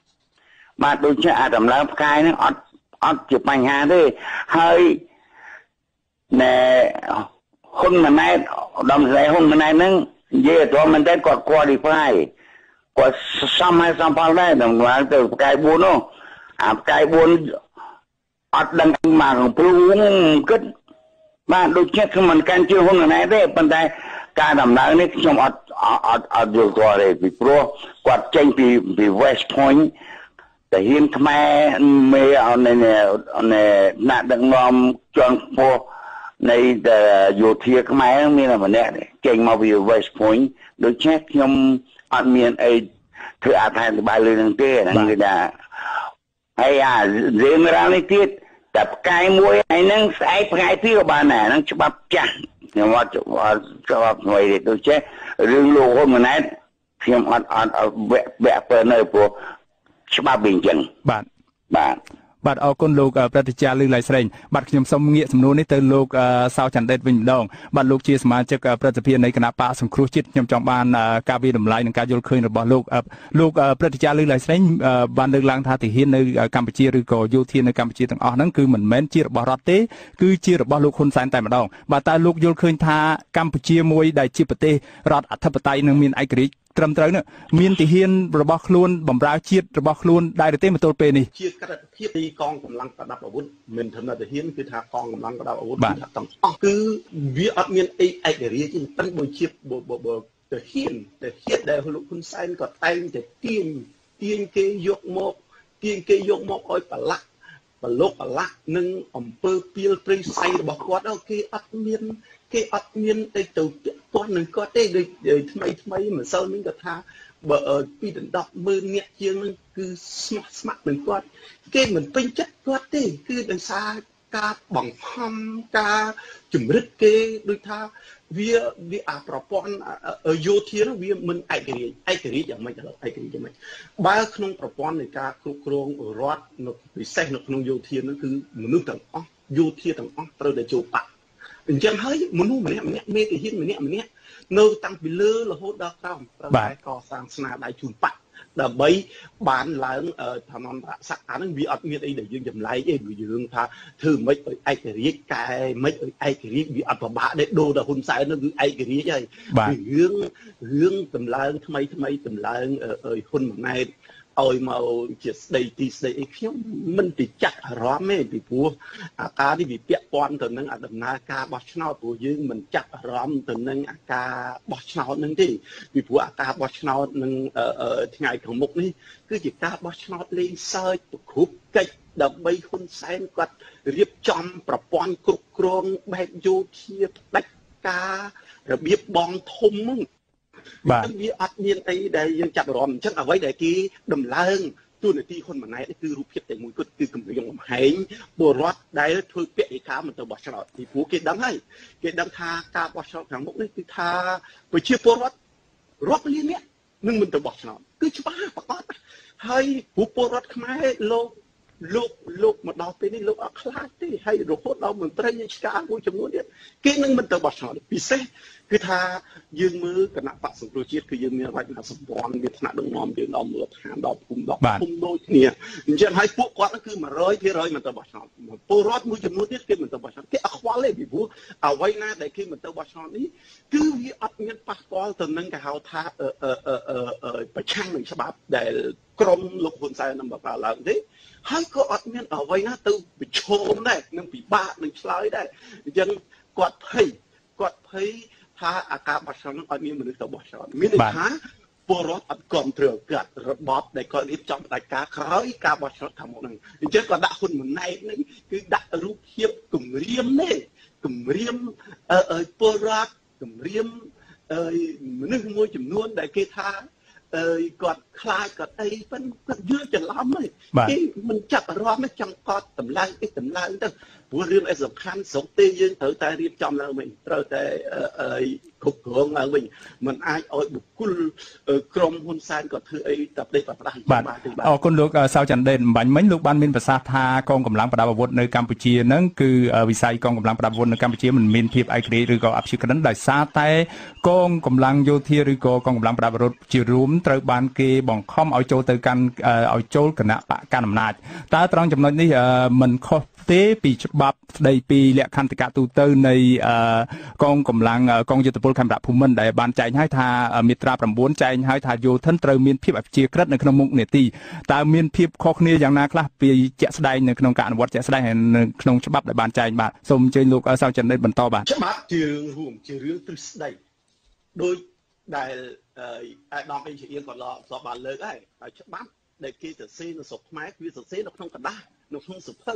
បាទដូចជាអាតម្លើងផ្កាយហ្នឹងអត់អត់ជាបញ្ហាទេហើយណែហ៊ុនម៉ាណែតឧត្តមស្រីហ៊ុនម៉ាណែតហ្នឹងនិយាយអត់មែនទេគាត់ qualify គាត់សំហើយសំផលដែរដល់ឡើងទៅផ្កាយ4នោះអាផ្កាយ4អត់ដឹងមកកំព្រួងគិតបាទដូចជាខ្ញុំមិនកាន់ជឿហ៊ុនណែទេប៉ុន្តែការដំណើរនេះខ្ញុំអត់អត់អត់យល់គាត់ទេពីព្រោះគាត់ចេញពីពី West Point តែហ៊ានខ្មែរមេអននេះណាក់ដឹកនាំជាន់ខ្ពស់នៃយោធាខ្មែរមានតែម្នាក់ចេញមកពី West Point ដូច្នេះខ្ញុំអត់មានអីធ្វើអត្ថាធិប្បាយលើនឹងទេហ្នឹងគឺថាហើយអារឿងរ៉ាវនេះទៀតតែផ្កាយមួយឯហ្នឹងស្អែកផ្កាយពីរក៏បានដែរហ្នឹងច្បាប់ចាស់ខ្ញុំអត់ច្បាប់ថ្មីទេដូច្នេះរឿងលោកហ៊ុនម៉ាណែតខ្ញុំអត់អត់វគ្គវគ្គពើនៅព្រោះ ច្បាប់វាអញ្ចឹងបាទបាទបាទអរគុណលោកប្រតិជាលឺឡៃស្រេងបាទខ្ញុំសូមងាកសំណួរនេះទៅលោកសៅចន្ទដេតវិញម្ដងបាទលោកជាសមាជិកព្រឹទ្ធសភានៃគណៈបកសង្គ្រោះជាតិខ្ញុំចង់បានការវិតម្លៃនិងការយល់ឃើញរបស់លោកលោកព្រឹទ្ធជាលឺឡៃស្រេងបានលើកឡើងថាទាហាននៅកម្ពុជាឬក៏យោធានៅកម្ពុជាទាំងអស់ហ្នឹងគឺមិនមែនជារបស់រដ្ឋទេគឺជារបស់លោកហ៊ុនសែនតែម្ដងបាទតើលោកយល់ឃើញថាកម្ពុជាមួយដែលជាប្រទេសរដ្ឋអធិបតេយ្យនិងមានឯករាជ្យ ត្រឹមត្រូវនោះមានទាហានរបស់ខ្លួនបំរើជាតិរបស់ខ្លួនដែរទេមកទល់ពេលនេះជាក្រិតភាពនៃកងកម្លាំងប្រដាប់អាវុធមិនត្រឹមតែទាហានគឺថាកងកម្លាំងប្រដាប់អាវុធគឺថាទាំងអស់គឺវាអត់មានអីឯករាជ្យទេតែបើជាទាហានទាហានដែលលោកហ៊ុនសែនក៏តែងតែទាញទាញគេយកមកទាញគេយកមកឲ្យប្រឡាក់ប្រឡុកប្រឡាក់នឹងអំពើពៀលព្រៃសៃរបស់គាត់គេអត់មាន គេអត់មានអីទៅពាក់ព័ន្ធនឹងគាត់ទេដូចថ្មីថ្មីម្សិលមិញគាត់ថាបើពីដណ្ដប់មើលអ្នកជាងនឹងគឺស្មោះស្ម័គ្រនឹងគាត់ គេមិនពេញចិត្តគាត់ទេ គឺដោយសារការបង្ខំការជំរិតគេដូចថាវាវាអាប្រព័ន្ធយោធានោះវាមិនឯករាជ្យឯករាជ្យយ៉ាងម៉េចដល់ឯករាជ្យយ៉ាងម៉េចបើក្នុងប្រព័ន្ធនៃការគ្រប់គ្រងរដ្ឋនៅពិសេសនៅក្នុងយោធានោះគឺមនុស្សទាំងអស់យោធាទាំងអស់ត្រូវតែចូលបាក់ អញ្ចឹងហើយមនុស្សម្នាក់ម្នាក់មេទាហានម្នាក់ម្នាក់នៅតាំងពីលើរហូតដល់ក្រោមត្រូវតែកសាងស្នាដៃជូនបាក់ដើម្បីបានឡើងឋានន្តរស័ក្តិអានឹងវាអត់មានអីដែលយើងចម្លែកទេវាយើងថាធ្វើមិនឲ្យឯករាជ្យកែមិនឲ្យឯករាជ្យវាអត់ពិបាកទេដូរដល់ហ៊ុនសែននឹងគឺឯករាជ្យហើយរឿងរឿងតម្លើងថ្មីថ្មីតម្លើងហ៊ុនម៉ាណែត ឲ្យមកជាស្ដីទីស្ដីអីខ្ញុំមិនទៅចាក់អារម្មណ៍ទេពីព្រោះអាការនេះវាពាក់ព័ន្ធទៅនឹងអាដំណើរការបោះឆ្នោតព្រោះយើងមិនចាក់អារម្មណ៍ទៅនឹងអាការបោះឆ្នោតនឹងទេពីព្រោះអាការបោះឆ្នោតនឹងថ្ងៃខាងមុខនេះគឺជាការបោះឆ្នោតលេងសើចប្រគ្រប់កិច្ចដើម្បីហ៊ុនសែនគាត់រៀបចំប្រព័ន្ធគ្រប់គ្រងបែបយោធាផ្ដាច់ការរបៀបបងធំហ្នឹង បាទវាអត់មានអីដែលយើងចាប់អារម្មណ៍អញ្ចឹងអ្វីដែលគេដំឡើងទូនាទីហ៊ុនម៉ាណែតគឺរូបភាពតែមួយគត់គឺគម្រាមកំហែងពលរដ្ឋដែលធ្វើពាក្យឯកាមិនទៅបោះឆ្នោតពីព្រោះគេដឹងហើយគេដឹងថាការបោះឆ្នោតខាងមុខនេះគឺថាប្រជាពលរដ្ឋរាប់លាននាក់នឹងមិនទៅបោះឆ្នោតគឺច្បាស់ប្រកបហើយពលពលរដ្ឋខ្មែរលោក លោកលោកមកដល់ពេលនេះលោកអត់ខ្លាចទេហើយរហូតដល់មន្ត្រីរាជការមួយចំនួនទៀតគេនឹងមិនទៅបោះឆ្នោតពិសេសគឺថាយើងមើលគណៈបកសង្គ្រោះជាតិគឺយើងមានរចនាសម្ព័ន្ធមានថ្នាក់ដឹកនាំយើងដល់មូលដ្ឋានដល់ភូមិដល់ភូមិដូចគ្នាអញ្ចឹងហើយពួកគាត់គឺ100%មិនទៅបោះឆ្នោតពលរដ្ឋមួយចំនួនទៀតគេមិនទៅបោះឆ្នោតគេអត់ខ្វល់ទេពីព្រោះអ្វីណាដែលគេមិនទៅបោះឆ្នោតនេះគឺវាអត់មានប៉ះពាល់ទៅនឹងគេហៅថាប្រឆាំងនឹងច្បាប់ដែលក្រមលោកហ៊ុនសែននឹងបង្កើតឡើងទេ ហើយក៏អត់មានអ្វីណាទៅប្រឈមដែរនឹងពិបាកនឹងឆ្លើយដែរអញ្ចឹងគាត់ភ័យគាត់ភ័យថាអាការបោះឆ្នោតនឹងអត់មានមនុស្សទៅបោះឆ្នោតមានន័យថាពលរដ្ឋអត់គ្រប់គ្រងកាត់របបដែលគាត់រៀបចំផ្ដាច់ការក្រោយការបោះឆ្នោតខាងមុខហ្នឹងអញ្ចឹងគាត់ដាក់ហ៊ុនម៉ាណែតនេះគឺដាក់រូបភាពគម្រាមនេះគម្រាមអឺពលរដ្ឋគម្រាមអឺមនុស្សមួយចំនួនដែលគេថា អើយគាត់ខ្លាចគាត់អីប៉ុន្តែគាត់យល់ច្រឡំហើយគេមិនចាប់អារម្មណ៍ចង់កត់តម្លើងអីតម្លើងទៅព្រោះរឿងអីសំខាន់ស្រុកទេយើងត្រូវតែរៀបចំឡើងវិញត្រូវតែ គ្រប់គ្រងឡើងវិញมันអាចឲ្យបុគ្គលក្រុមហ៊ុនសែនក៏ធ្វើអីតែផ្ដេសផ្ដាស់បាទអរគុណលោកសៅចន្ទដេនអំបញ្ញមិញលោកបានមានប្រសាសន៍ថាកងកម្លាំងប្រដាប់អាវុធនៅកម្ពុជានឹងគឺវិស័យកងកម្លាំងប្រដាប់អាវុធនៅកម្ពុជាមិនមានភាពឯករាជ្យឬក៏អព្យាក្រឹតដោយសារតែកងកម្លាំងយោធាឬក៏កងកម្លាំងប្រដាប់អាវុធជារួមត្រូវបានគេបង្ខំឲ្យចូលទៅកាន់ឲ្យចូលគណៈបកកណ្ដាលអំណាចតើត្រង់ចំណុចនេះមិនខុសទេពីច្បាប់ស្ដីពីលក្ខន្តិកៈទូទៅនៃកងកម្លាំងកងយុទ្ធពលខេមរៈភូមិន្ទដែលបានចែងឲ្យថាមាត្រា9ចែងឲ្យថាយោធិនត្រូវមានភាពអព្យាក្រឹតនៅក្នុងមុខនេតិតើមានភាពខុសគ្នាយ៉ាងណាខ្លះពីជាក់ស្ដែងនៅក្នុងការអនុវត្តជាក់ស្ដែងនៅក្នុងច្បាប់ដែលបានចែងបាទសូមអញ្ជើញលោកសៅចិនដេតបន្តបាទច្បាប់ជារឿងរួមជារឿងទ្រឹស្ដីដោយដែលអាដាមអេជាអៀងគាត់ឡសបានលើកហើយហើយច្បាប់ដែលគេសរសេរនៅស្រុកខ្មែរគឺសរសេរនៅក្នុងกระดาษនៅក្នុងសភៅ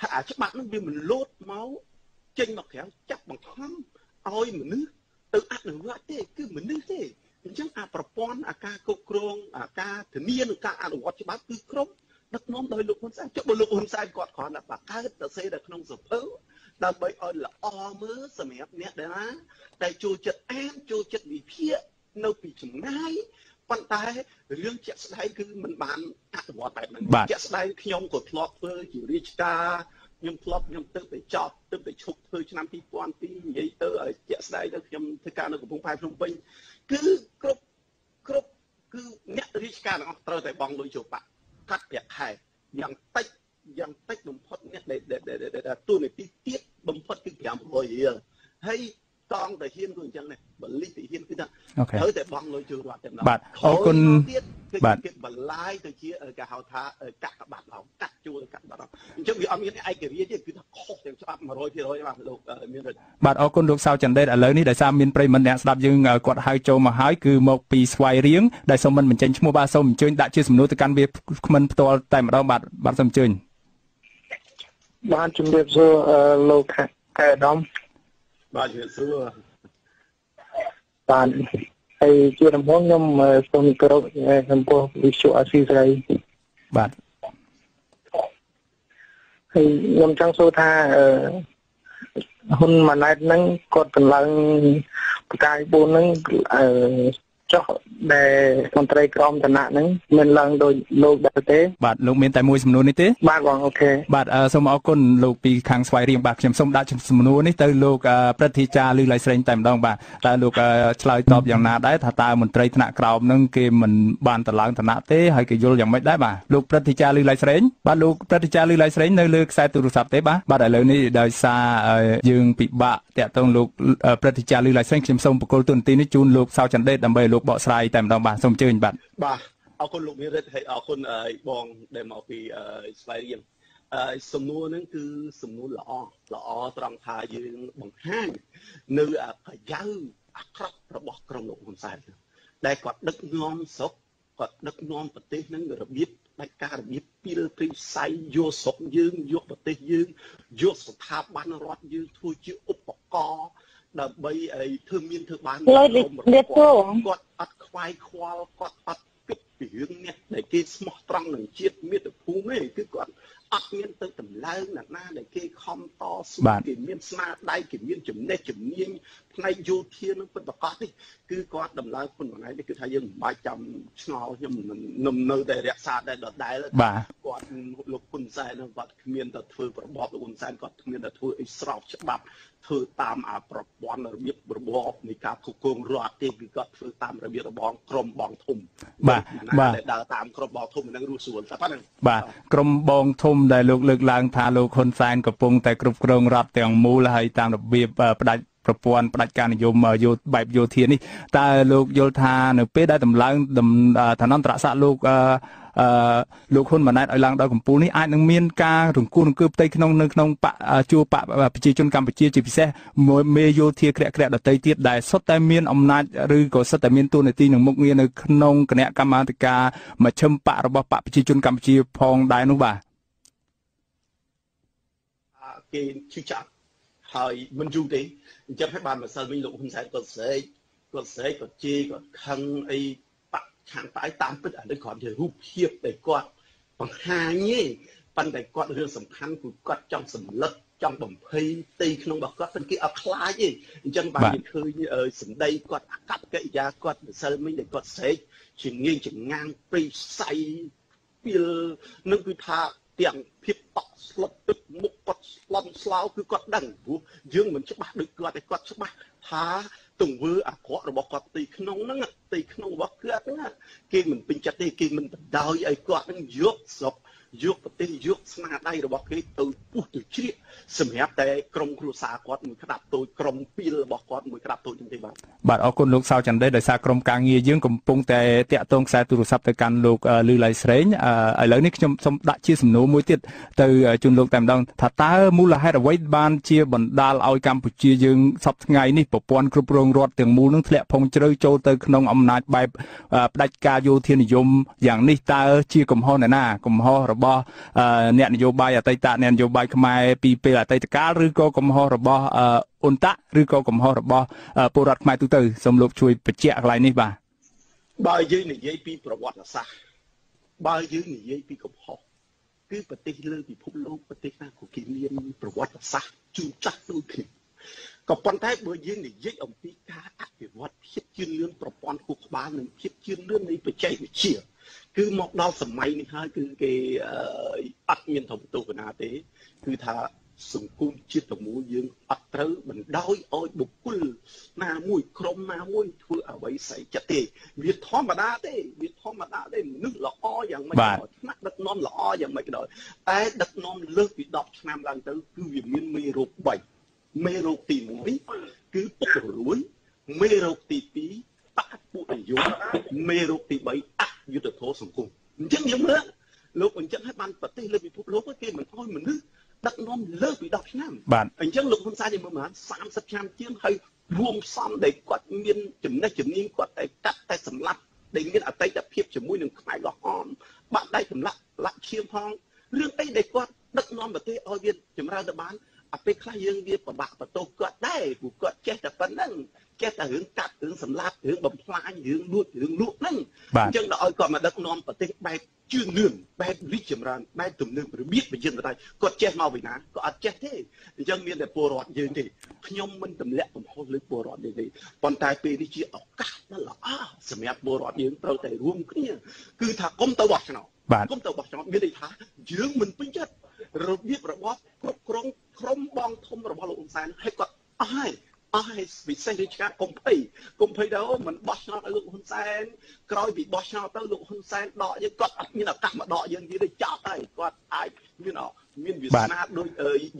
ហើយអាច្បាប់នោះវាមិនលោតមកចេញមកក្រៅចាប់បង្ខំឲ្យមនុស្ស ទៅអនុវត្តទេគឺមនុស្សទេអញ្ចឹងអាប្រព័ន្ធអាការគ្រប់គ្រងអាការធានានឹងការអនុវត្តច្បាប់គឺគ្រប់ដឹកនាំដោយលោកហ៊ុនសែនចុះបើលោកហ៊ុនសែនគាត់គ្រាន់តែបង្កើតទៅសេនៅក្នុងសភៅដើម្បីឲ្យល្អមើលសម្រាប់អ្នកដែលណាតែចូលចិត្តអានចូលចិត្តវិភាគនៅពីចម្ងាយប៉ុន្តែរឿងជាក់ស្ដែងគឺมันបានអនុវត្តបែបហ្នឹងជាក់ស្ដែងខ្ញុំក៏ធ្លាប់ធ្វើជារាជការ ខ្ញុំធ្លាប់ខ្ញុំទៅទៅចប់ទៅទៅឈប់ធ្វើឆ្នាំ2002និយាយទៅឲ្យជាក់ស្ដែងទៅខ្ញុំធ្វើការនៅកំពង់ផែភ្នំពេញគឺគ្រប់គ្រប់គឺអ្នករាជការទាំងអស់ត្រូវតែបង់លុយចូលបាក់កាត់ប្រាក់ខែយ៉ាងតិចយ៉ាងតិចបំផុតអ្នកដែលទូនីតិទៀតបំផុតគឺ500រៀលហើយ តង់តែហ៊ានគឺអញ្ចឹងនេះបលិសទៅហ៊ានគឺថាត្រូវតែបង់លុយជួយរដ្ឋតែម្ដងបាទអរគុណបាទគេបន្លាយទៅជាគេហៅថាកាក់កបាត់ឡងកាត់ជួលកាត់បាត់ឡងអញ្ចឹងវាអត់មានឯករាជ្យទេគឺថាខុសទាំងច្បាប់100%បាទលោកមានបាទអរគុណលោកសៅចន្ទដេតឥឡូវនេះដោយសារមានប្រិមត្តអ្នកស្ដាប់យើងគាត់ហៅចូលមកហើយគឺមកពីស្វាយរៀងដែលសូមមិនបញ្ចេញឈ្មោះបាទសូមអញ្ជើញដាក់ជាសំណួរទៅកាន់វាគ្មិនផ្ទាល់តែម្ដងបាទបាទសូមអញ្ជើញបាទជំរាបសួរលោកខេអាដាម បាទជំរាបសួរបាទហើយជាដំបូងខ្ញុំសូមគោរពចំពោះវិសុអាស៊ីសេរីបាទហើយខ្ញុំចង់សួរថាហ៊ុនម៉ាណែតហ្នឹងគាត់តម្លើងបកាយ4ហ្នឹង ចុះដែលមន្ត្រីក្រមឋានៈហ្នឹងមិនឡើងដោយលោកដែរទេ បាទលោកមានតែមួយសំណួរនេះទេបាទបងអូខេបាទសូមអរគុណលោកពីខាងស្វាយរៀងបាទខ្ញុំសូមដាក់សំណួរនេះទៅលោកព្រឹទ្ធាចារ្យលឺឡៃស្រេងតែម្ដងបាទតើលោកឆ្លើយតបយ៉ាងណាដែរថាតើមន្ត្រីថ្នាក់ក្រោមហ្នឹងគេមិនបានតឡើងឋានៈទេហើយគេយល់យ៉ាងម៉េចដែរបាទលោកព្រឹទ្ធាចារ្យលឺឡៃស្រេងបាទលោកព្រឹទ្ធាចារ្យលឺឡៃស្រេងនៅលើខ្សែទូរស័ព្ទទេបាទបាទឥឡូវនេះដោយសារយើងពិបាកតាក់ទងលោកព្រឹទ្ធាចារ្យលឺឡៃស្រេងខ្ញុំសូមបកគលទូនទីនេះជូនលោកសៅចន្ទដេតដើម្បីលោកបកស្រាយតែម្ដងបាទសូមអញ្ជើញបាទបាទអរគុណលោកមានរិទ្ធហើយអរគុណបងដែលមកពីស្វាយរៀងសំណួរហ្នឹងគឺសំណួរល្អល្អត្រង់ថាយើងបង្ហាញនៅប្រយោជន៍អាក្រក់របស់ក្រុមលោកហ៊ុនសែនដែលគាត់ដឹកនាំស្រុកគាត់ដឹកនាំប្រទេសហ្នឹងរបៀបដាច់ការរបៀបពីលព្រីផ្សៃយកស្រុកយើងយកប្រទេសយើងយកស្ថាប័នរដ្ឋយើងធ្វើជាឧបករណ៍ ដើម្បីឲ្យធ្វើមានធ្វើបានគាត់អត់ខ្វាយខ្វល់គាត់អត់គិតពីរឿងនេះដែលគេស្មោះត្រង់នឹងជាតិមាតុភូមិទេគឺគាត់ អត់មានទៅតម្លើងអ្នកណាដែលគេខំតស៊ូគេមានស្នាដៃគេមានចំណេះជំនាញផ្នែកយោធានឹងពិតប្រាកដនេះគឺគាត់តម្លើងគុណមួយថ្ងៃនេះគឺថាយើងមិនបាច់ចាំឆ្ងល់ខ្ញុំនឹងនៅតែរក្សាតែដដែលគាត់លោកគុណសែនគាត់គ្មានតែធ្វើប្របបលោកគុណសែនគាត់គ្មានតែធ្វើអីស្របច្បាប់ធ្វើតាមអាប្រព័ន្ធរបៀបរបបនៃការគ្រប់គ្រងរដ្ឋទេគឺគាត់ធ្វើតាមរបៀបរបបក្រុមបងធំបាទបាទដើរតាមក្រុមបងធំនឹងរស់ស្រួលតែប៉ុណ្្នឹងបាទក្រុមបងធំដែលលោកលើកឡើងថាលោកហ៊ុនសែនកំពុងតែគ្រប់គ្រងរដ្ឋទាំងមូលហើយតាមរបៀបផ្ដាច់ប្រព័ន្ធផ្ដាច់ការនិយមយោបែបយោធានេះតើលោកយល់ថានៅពេលដែលតម្លើងឋានន្តរស័ក្តិលោកអឺលោកហ៊ុនម៉ាណែតឲ្យឡើងដល់កម្ពុជានេះអាចនឹងមានការរង្គោះរង្គើផ្ទៃក្នុងនៅក្នុងបកជួរបកប្រជាជនកម្ពុជាជាពិសេសមេយោធាក្រាក់ក្រាក់ដតីទៀតដែលសុទ្ធតែមានអំណាចឬក៏សុទ្ធតែមានទួនាទីនឹងមុខងារនៅក្នុងគណៈកម្មាធិការមជ្ឈិមបករបស់បកប្រជាជនកម្ពុជាផងដែរនោះបាទ គេជឿចាប់ហើយមិនយូរទេអញ្ចឹងហើយបានម្សិលមិញលោកហ៊ុនសែនគាត់ស្រែកគាត់ស្រែកគាត់ជេរគាត់ខឹងអីបាក់ខាងតែតាមពិតអានេះគ្រាន់ជារូបភាពដែលគាត់បង្ហាញទេប៉ុន្តែគាត់រឿងសំខាន់គឺគាត់ចង់សម្លឹកចង់បំភ័យទីក្នុងរបស់គាត់ប៉ុន្តែគេអត់ខ្លាចទេអញ្ចឹងបាននិយាយឃើញសម្ដីគាត់អាកប្បកិរិយាគាត់ម្សិលមិញដែលគាត់ស្រែកជាងាយចងាងព្រៃផ្សៃពីលនឹងគឺថាទាំងភាពតក់ ស្លុតទឹកមុខគាត់ស្លន់ស្លោគឺគាត់ដឹងព្រោះយើងមិនច្បាស់ដូចគាត់តែគាត់ច្បាស់ថាទង្វើអាក្រក់របស់គាត់ទីក្នុងហ្នឹងទីក្នុងរបស់គាត់ហ្នឹងគេមិនពេញចិត្តទេគេមិនបដ ாய் ឲ្យគាត់ហ្នឹងយកស្រុក យកប្រទេសយកស្នាដៃរបស់គេទៅពុះទៅជ្រៀកសម្រាប់តែក្រុមគ្រួសារគាត់មួយក្តាប់តូចក្រុមពីលរបស់គាត់មួយក្តាប់តូចទេបាទបាទអរគុណលោកសៅចន្ទដេដោយសារក្រុមការងារយើងកំពុងតែតាក់ទងខ្សែទូរស័ព្ទទៅកាន់លោកលឺឡៃស្រេងឥឡូវនេះខ្ញុំសូមដាក់ជាសំណួរមួយទៀតទៅជូនលោកតែម្ដងថាតើមូលហេតុអ្វីបានជាបណ្ដាលឲ្យកម្ពុជាយើងសពថ្ងៃនេះប្រព័ន្ធគ្រប់គ្រងរដ្ឋទាំងមូលនឹងធ្លាក់ផុងជ្រៅចូលទៅក្នុងអំណាចបែបផ្ដាច់ការយោធានិយមយ៉ាងនេះតើជាកំហុសអ្នកណាកំហុសរបស់អ្នកនយោបាយអតីតអ្នកនយោបាយខ្មែរពីពេលអតីតកាលឬក៏កំហុសរបស់អ៊ុនតាក់ឬក៏កំហុសរបស់ពលរដ្ឋខ្មែរទូទៅសូមលោកជួយបញ្ជាក់កន្លែងនេះបាទបើយើងនិយាយពីប្រវត្តិសាស្ត្របើយើងនិយាយពីកំហុសគឺប្រទេសលើពិភពលោកប្រទេសណាក៏គេមានប្រវត្តិសាស្ត្រជូរចាស់ដូចគ្នា ក៏ប៉ុន្តែបើយើងនិយាយអំពីការអភិវឌ្ឍភាពជឿនលឿនប្រព័ន្ធខួរក្បាលនិងភាពជឿនលឿននៃបច្ចេកវិទ្យាគឺមកដល់សម័យនេះហើយគឺគេអត់មានធំទូកណាទេ គឺថាសង្គមជាតិទាំងមូលយើងអត់ត្រូវបណ្ដោយឲ្យបុគ្គលណាមួយក្រុមណាមួយធ្វើអ្វីស្អីចិត្តទេវាធម្មតាទេវាធម្មតាទេមនុស្សល្អយ៉ាងម៉េចក៏ថ្នាក់ដឹកនាំល្អយ៉ាងម៉េចក៏ដោយតែដឹកនាំលើសពី10ឆ្នាំឡើងទៅគឺវាមានមេរោគ3 មេរោគទី1គឺពុករលួយមេរោគទី2បាក់ពួកនិយមមេរោគទី3អយុត្តិធម៌សង្គមអញ្ចឹងយើងមើលលោកអញ្ចឹងឲ្យបានប្រទេសលើពិភពលោកគេមិនអោយមនុស្សដឹកនាំលើសពី10ឆ្នាំបាទអញ្ចឹងលោកហ៊ុនសែនយើងមើលមក30ឆ្នាំជាងហើយរួមផ្សំដែលគាត់មានចំណេះជំនាញគាត់តែកាត់តែសម្លាប់ដែលមានអតីតភាពជាមួយនឹងខ្មែរក្រហមបាក់ដៃសម្លាប់លាក់ឈាមផងរឿងអីដែលគាត់ដឹកនាំប្រទេសឲ្យវាចម្រើនទៅបាន អាពេលខ្លះយើងវាពិបាកបន្ទោសគាត់ដែរព្រោះគាត់ចេះតែប៉ុណ្្នឹងចេះតែរឿងកាត់រឿងសម្លាប់រឿងបំផ្លាញរឿងលួចរឿងលក់ហ្នឹងអញ្ចឹងដល់ឲ្យគាត់មកដឹកនាំប្រទេសបែបជឿនលឿនបែបរីកចម្រើនបែបទំនើបរបៀបប្រជាធិបតេយ្យគាត់ចេះមកពីណាក៏អត់ចេះទេអញ្ចឹងមានតែពលរដ្ឋយើងទេខ្ញុំមិនទម្លាក់កំហុសលើពលរដ្ឋទេប៉ុន្តែពេលនេះជាឱកាសដ៏ល្អសម្រាប់ពលរដ្ឋយើងត្រូវតែរួមគ្នាគឺថាគុំទៅបោះឆ្នោត គុំទៅបោះឆ្នោតមានន័យថាយើងមិនពេញចិត្តរបៀបរបបគ្រប់គ្រងក្រុមបងធំរបស់លោកអ៊ុនសែនឲ្យគាត់អស់ហើយអស់ហើយពិសេសរាជការកុំភ័យកុំភ័យទៅមិនបោះឆ្នោតឲ្យលោកហ៊ុនសែនក្រោយពីបោះឆ្នោតទៅលោកហ៊ុនសែនដកយើងគាត់អត់មានឱកាសមកដកយើងទៀតទេចោលហើយគាត់អាចមាន មានវាសនាដូច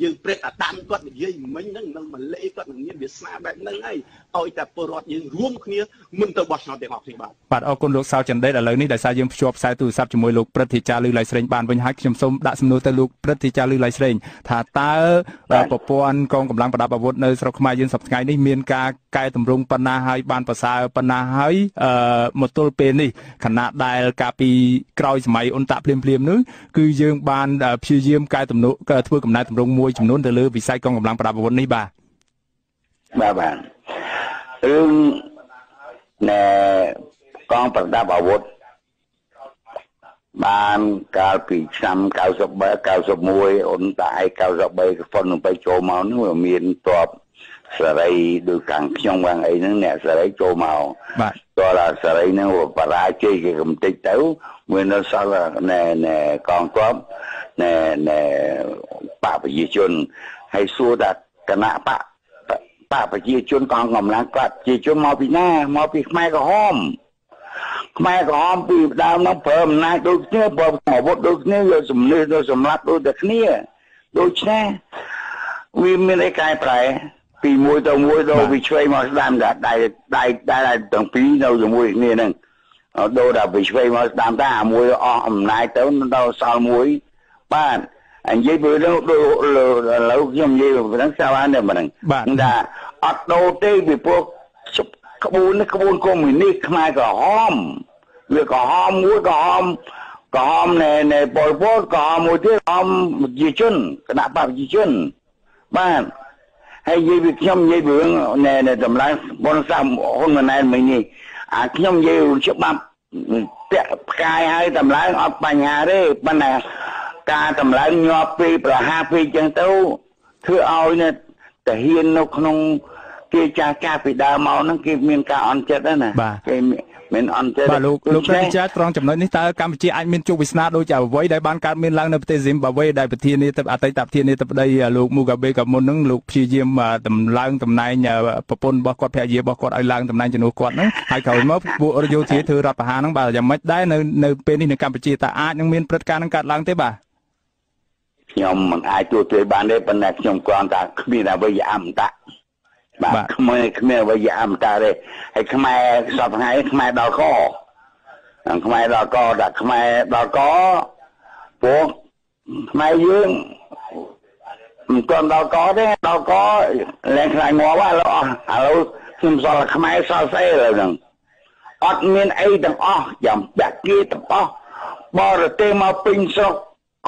យើងព្រឹកអាដាមគាត់និយាយមិញហ្នឹងនៅម៉ាឡេគាត់នឹងមានវាសនាបែបហ្នឹងហើយឲ្យតែពលរដ្ឋយើងរួមគ្នាមិនទៅបោះឆ្នោតទាំងអស់គ្នាបាទបាទអរគុណលោកសៅចន្ទដេតឥឡូវនេះដោយសារយើងភ្ជាប់ខ្សែទូរស័ព្ទជាមួយលោកព្រឹទ្ធាចារ្យលឺឡៃស្រេងបានវិញហើយខ្ញុំសូមដាក់សំណួរទៅលោកព្រឹទ្ធាចារ្យលឺឡៃស្រេងថាតើប្រព័ន្ធកងកម្លាំងប្រដាប់អាវុធនៅស្រុកខ្មែរយើងសប្តាហ៍នេះមានការ កែតម្រង់ប៉ុណ្ណាហើយបានប្រសើរប៉ុណ្ណាហើយអឺមកទល់ពេលនេះខណៈដែលកាលពីក្រោយសម័យអ៊ុនតាក់ភ្លាមភ្លាមនោះគឺយើងបានព្យាយាមកែតម្រង់ធ្វើកំណែតម្រង់មួយចំនួនទៅលើវិស័យកងកម្លាំងប្រដាប់អាវុធនេះបាទបាទបាទរឿងណែកងប្រដាប់អាវុធបានកាលពីឆ្នាំ93 91អ៊ុនតាឯ93ហ្វុនទៅចូលមកនោះមានតប សេរីដូចខាងខ្ញុំខាងអីហ្នឹងអ្នកសេរីចូលមកបាទតើសេរីហ្នឹងបរាជ័យគេកំតិចទៅមួយនៅសល់ណែណែកងទ័ពណែណែបកប្រជាជនហើយសួរថាគណៈបកបកប្រជាជនកងកម្លាំងគាត់ប្រជាជនមកពីណាមកពីខ្មែរក្រហមខ្មែរក្រហមពីដើមនោះប្រើអំណាចដូចគ្នាប្រើអាវុធដូចគ្នាយកសម្លេងទៅសម្លាប់ដូចតែគ្នាដូច្នេះវាមានអីកែប្រែ ពីមួយទៅមួយទៅវាឆ្វេងមកស្ដាំតែដៃដៃដៃទាំងពីរនៅជាមួយគ្នាហ្នឹងដូរតែវាឆ្វេងមកស្ដាំតែអាមួយអស់អំណាចទៅដល់សល់មួយបាទអនិយាយពីរឿងដូចឥឡូវខ្ញុំនិយាយពីហ្នឹងសាបានតែហ្នឹងថាអត់ដូរទេពីព្រោះក្បួននេះក្បួនកុម្មុយនីសខ្មែរក្រហមវាក្រហមមួយក្រហមក្រហមណែណែប៉ុលពតក្រហមមួយទៀតក្រហមប្រជាជនគណៈបព្វជិជនបាទ ហើយនិយាយពីខ្ញុំនិយាយពីរឿងណែតម្លៃបនសាហ៊ុនម៉ាណែតមិញនេះអាខ្ញុំនិយាយច្បាប់ពាក់ផ្កាយហើយតម្លើងអត់បញ្ហាទេប៉ុន្តែការតម្លើងញាប់ពីប្រហាពីអញ្ចឹងទៅធ្វើឲ្យនេះតាហ៊ាននៅក្នុងគេចាស់ចាស់ពីដើមមកហ្នឹងគេមានការអន់ចិត្តណាគេ មិនអន្តរបាទលោកលោកប្រតិជាត្រង់ចំណុចនេះតើកម្ពុជាអាចមានជោគវាសនាដូចអ្វីដែលបានកើតមានឡើងនៅប្រទេសស៊ីមបាវេដែលប្រធានាធិបអតីតប្រធានាធិបតីលោកមូកាបេក៏មុនហ្នឹងលោកព្យាយាមតម្លើងតំណែងប្រពន្ធរបស់គាត់ភរិយារបស់គាត់ឲ្យឡើងតំណែងជំនួសគាត់ហ្នឹងហើយក្រោយមកពួកយោធាធ្វើរដ្ឋប្រហារហ្នឹងបាទយ៉ាងម៉េចដែរនៅនៅពេលនេះនៅកម្ពុជាតើអាចនឹងមានព្រឹត្តិការណ៍ហ្នឹងកើតឡើងទេបាទខ្ញុំមិនអាចទូទៅបានទេប៉ុន្តែខ្ញុំគ្រាន់តែគ្មានអ្វីអមតៈ បាទគ្មានគ្មានអ្វីអមតៈទេហើយខ្មែរសពថ្ងៃខ្មែរដល់កខ្មែរដល់កដាក់ខ្មែរដល់កពួកខ្មែរយើងមិនទាន់ដល់កទេដល់កលែងខ្លាញ់ងាប់ហើយឥឡូវឥឡូវខ្ញុំសល់ខ្មែរសល់ស្អីឥឡូវហ្នឹងអត់មានអីទាំងអស់ចាំបាក់គេទាំងអស់បរទេសមកពេញស្រុក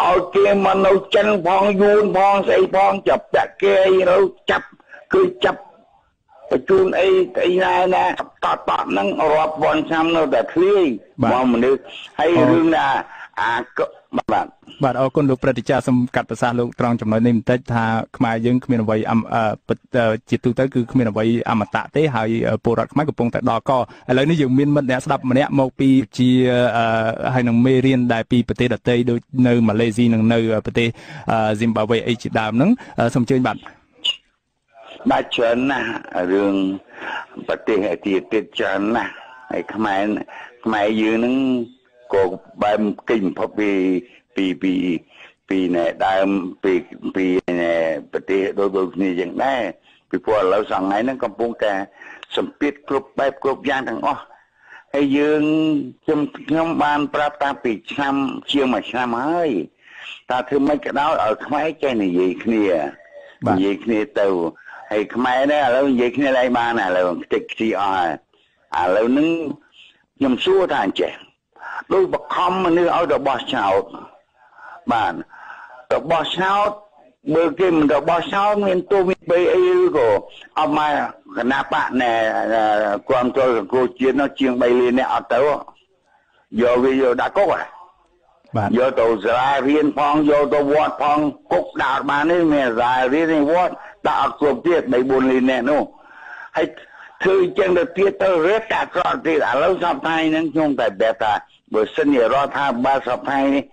ឲ្យគេមកនៅចិនផងយួនផងស្អីផងចាប់តាក់គេអីទៅចាប់គឺចាប់ បញ្ជូនអីអីណាណាតតតហ្នឹងរាប់ពាន់ឆ្នាំនៅតែធ្លាយមកមនុស្សហើយរឿងណាអាបាទបាទអរគុណលោកព្រឹទ្ធាចារ្យសូមកាត់ប្រសាសន៍លោកត្រង់ចំណុចនេះបន្តិចថាខ្មែរយើងគ្មានអ្វីជាទូទៅគឺគ្មានអ្វីអមតៈទេហើយពលរដ្ឋខ្មែរកំពុងតែដល់កឥឡូវនេះយើងមានមិត្តអ្នកស្ដាប់ម្នាក់មកពីជាហើយនឹងមេរៀនដែលពីប្រទេសដទៃដូចនៅម៉ាឡេស៊ីនិងនៅប្រទេសស៊ីមបាវេអីជាដើមហ្នឹងសូមអញ្ជើញបាទ បាទច្រើនណាស់រឿងប្រទេសទីទៀតច្រើនណាស់ហើយខ្មែរខ្មែរយើងហ្នឹងក៏បែបកិច្ចបំផុតពីពីពីពីណែដើមពីពីណែប្រទេសដូចដូចគ្នាយ៉ាងដែរពីព្រោះឥឡូវសង្ហៃហ្នឹងកំពុងតែសម្ពាធគ្រប់បែបគ្រប់យ៉ាងទាំងអស់ហើយយើងខ្ញុំខ្ញុំបានប្រាប់តាំងពីឆ្នាំជាងមួយឆ្នាំហើយតើធ្វើម៉េចក៏ដោយឲ្យខ្មែរចេះនិយាយគ្នានិយាយគ្នាទៅ ហើយខ្មែរនេះឥឡូវនិយាយគ្នាឡើងបានឥឡូវខ្ទេចខ្ទីអស់ហើយឥឡូវហ្នឹងខ្ញុំសួរថាអញ្ចេះដោយបខំមនុស្សឲ្យទៅបោះឆ្នោតបានទៅបោះឆ្នោតបើគេមិនទៅបោះឆ្នោតមានទោសមានបីអីឬក៏អត់មកគណៈបកណែគ្រប់គ្រងសង្គមជាតិនោះជាង3លានអ្នកអត់ទៅយកវាយកដាក់គុកបាទយកទៅសាលារៀនផងយកទៅវត្តផងគុកដាក់បាននេះមានសាលារៀននេះវត្ត ដាក់អត់គ្រប់ទៀត3 4លានអ្នកនោះហើយធ្វើអញ្ចឹងទៅទៀតទៅរត់តែក្រក់ទៀតឥឡូវសប្តាហ៍ហ្នឹងខ្ញុំតែបែបថាបើសិនជារដ្ឋាភិបាលសប្តាហ៍នេះ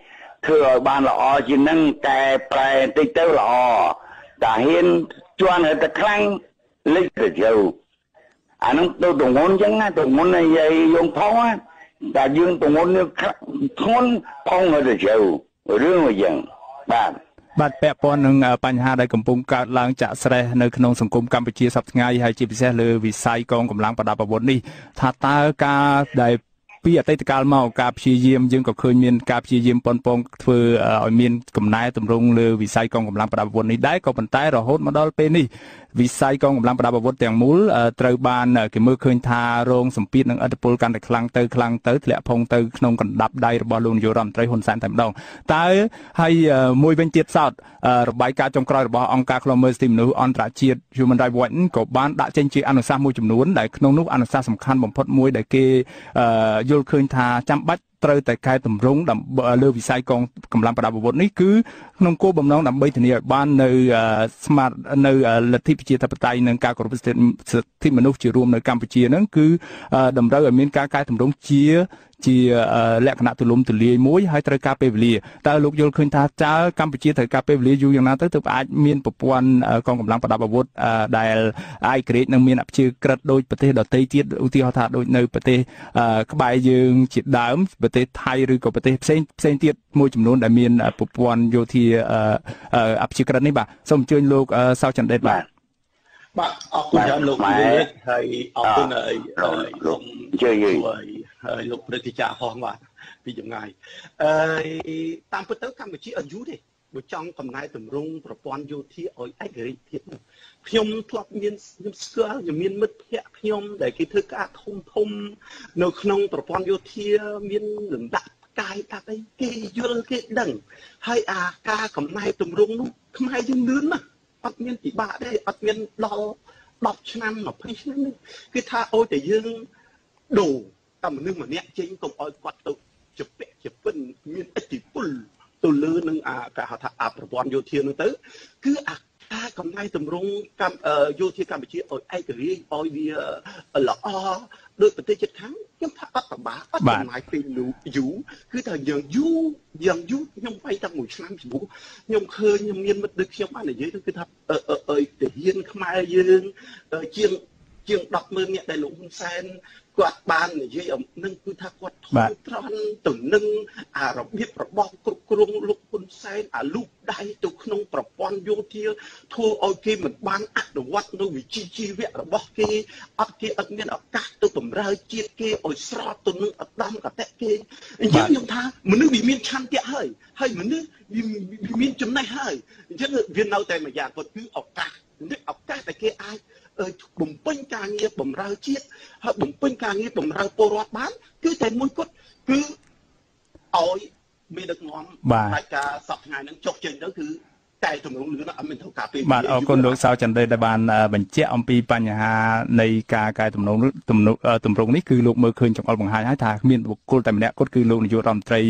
ធ្វើឲ្យបានល្អជាងនឹងតែប្រែបន្តិចទៅល្អតែហ៊ានជន់ទៅខ្លាំងលេចទៅជើអានោះទៅទងន់ចឹងណាទងន់និយាយយងផងតែយើងទងន់ធ្ងន់ផងទៅជើរឿងមួយយ៉ាងបាទ បាទពាក់ព័ន្ធនឹងបញ្ហាដែលកំពុងកើតឡើងចាក់ស្រេះនៅក្នុងសង្គមកម្ពុជាសប្តាហ៍ថ្ងៃហើយជាពិសេសលើវិស័យកងកម្លាំងប្រដាប់អាវុធនេះថាតើការដែល ពីអតីតកាលមកការព្យាយាមយើងក៏ឃើញមានការព្យាយាមប៉ុនប៉ងធ្វើឲ្យមានកំណែតម្រង់លើវិស័យកងកម្លាំងប្រដាប់អាវុធនេះដែរក៏ប៉ុន្តែរហូតមកដល់ពេលនេះវិស័យកងកម្លាំងប្រដាប់អាវុធទាំងមូលត្រូវបានគេមើលឃើញថារងសម្ពាធនឹងឥទ្ធិពលកាន់តែខ្លាំងទៅខ្លាំងទៅធ្លាក់ផុងទៅក្នុងកណ្ដាប់ដៃរបស់លោកនាយករដ្ឋមន្ត្រីហ៊ុនសែនតែម្ដងតើហើយមួយវិញទៀតសោតរបាយការណ៍ចុងក្រោយរបស់អង្គការឃ្លាំមើលសិទ្ធិមនុស្សអន្តរជាតិ Human Rights Watch ក៏បានដាក់ចេញជាអនុសាសន៍មួយចំនួនដែលក្នុងនោះអនុសាសន៍សំខាន់បំផុតមួយដែលគេយល់ឃើញថាចាំបាច់ត្រូវតែកែតម្រង់លើវិស័យកងកម្លាំងប្រដាប់អាវុធនេះគឺក្នុងគោលបំណងដើម្បីធានាឲ្យបាននៅស្មារតីនៅលទ្ធិប្រជាធិបតេយ្យនិងការគោរពសិទ្ធិមនុស្សជារួមនៅកម្ពុជាហ្នឹងគឺតម្រូវឲ្យមានការកែតម្រង់ជា ជាលក្ខណៈទូលំទូលាយមួយហើយត្រូវការពេលវេលាតើលោកយល់ឃើញថាតើកម្ពុជាត្រូវការពេលវេលាយូរយ៉ាងណាទៅទើបអាចមានប្រព័ន្ធកងកម្លាំងប្រដាប់អាវុធដែលអាយក្រេតនិងមានអព្យាក្រឹតដោយប្រទេសដទៃទៀតឧទាហរណ៍ថាដូចនៅប្រទេសក្បែរយើងជាដើមប្រទេសថៃឬក៏ប្រទេសផ្សេងផ្សេងទៀតមួយចំនួនដែលមានប្រព័ន្ធយោធាអព្យាក្រឹតនេះបាទសូមអញ្ជើញលោកសៅចន្ទដេតបាទបាទអរគុណច្រើនលោកលោកហើយអរគុណលោកជើយ ហើយលោកព្រឹទ្ធាចារ្យហោះបាទពីចម្ងាយអឺតាមពិតទៅកម្ពុជាអត់យូរទេបើចង់កំណែតម្រង់ប្រព័ន្ធយោធាឲ្យឯករាជ្យភាពខ្ញុំធ្លាប់មានខ្ញុំស្គាល់ខ្ញុំមានមិត្តភ័ក្តិខ្ញុំដែលគេធ្វើការធំធំ នៅក្នុងប្រព័ន្ធយោធាមានលំដាប់កាយដាក់អីគេយល់គេដឹង ហើយអាការកំណែតម្រង់នោះខ្មែរយើងលឿនណាស់អត់មានពិបាកទេអត់មានដល់10ឆ្នាំ20ឆ្នាំនេះគឺថាអូតែយើងដូរ តែមនុស្សម្នាក់ចេញកុំឲ្យគាត់ទៅជាពាក់ជាពិនមានឥទ្ធិពលទៅលើនឹងអាគេហៅថាអប្រព័ន្ធយោធានោះទៅ គឺអាការកំណែតម្រង់កម្មយោធាកម្ពុជាឲ្យឯករាជ្យឲ្យវាល្អដោយប្រទេសជិតខាងខ្ញុំថាអត់ប្របាអត់ចំណាយពេលលូយូរគឺថាយើងយូរយ៉ាងយូរខ្ញុំវាយតាំងមួយឆ្នាំពីមុខខ្ញុំឃើញខ្ញុំមានមិត្តដូចខ្ញុំបាននិយាយទៅគឺថាអឺអឺទាហានខ្មែរយើងជាងជាង100000នាក់ដែលលោកហ៊ុនសែន គាត់បាននិយាយអំនឹងគឺថាគាត់ធំត្រង់ទៅនឹងអារបៀបរបស់គ្រប់គ្រងលោកហ៊ុនសែនអាលូកដៃទៅក្នុងប្រព័ន្ធយោធាធ្វើឲ្យគេមិនបានអនុវត្តនៅវិជ្ជាជីវៈរបស់គេអត់គេអត់មានឱកាសទៅបំរើជាតិគេឲ្យស្របទៅនឹងអត្តមកតៈគេអញ្ចឹងខ្ញុំថាមនុស្សវាមានឆន្ទៈហើយហើយមនុស្សវាមានចំណេះហើយអញ្ចឹងវានៅតែមួយយ៉ាងគាត់គឺឱកាសនេះឱកាសដែលគេអាច បំពេញការងារបម្រើជាតិហើយបំពេញការងារបម្រើពលរដ្ឋបានគឺតែមួយគត់គឺឲ្យមានដឹកនាំបាទការសប្តាហ៍ថ្ងៃហ្នឹងចុះចេញទៅគឺ តែទម្រង់លឿនអត់មានត្រូវការពេលបាទអរគុណលោកសៅចន្ទរដែលបានបញ្ជាក់អំពីបញ្ហានៃការកែតម្រង់ទម្រង់នេះគឺលោកមើលឃើញចង្អុលបង្ហាញហើយថាមានបុគ្គលតែម្នាក់គត់គឺលោកនាយករដ្ឋមន្ត្រី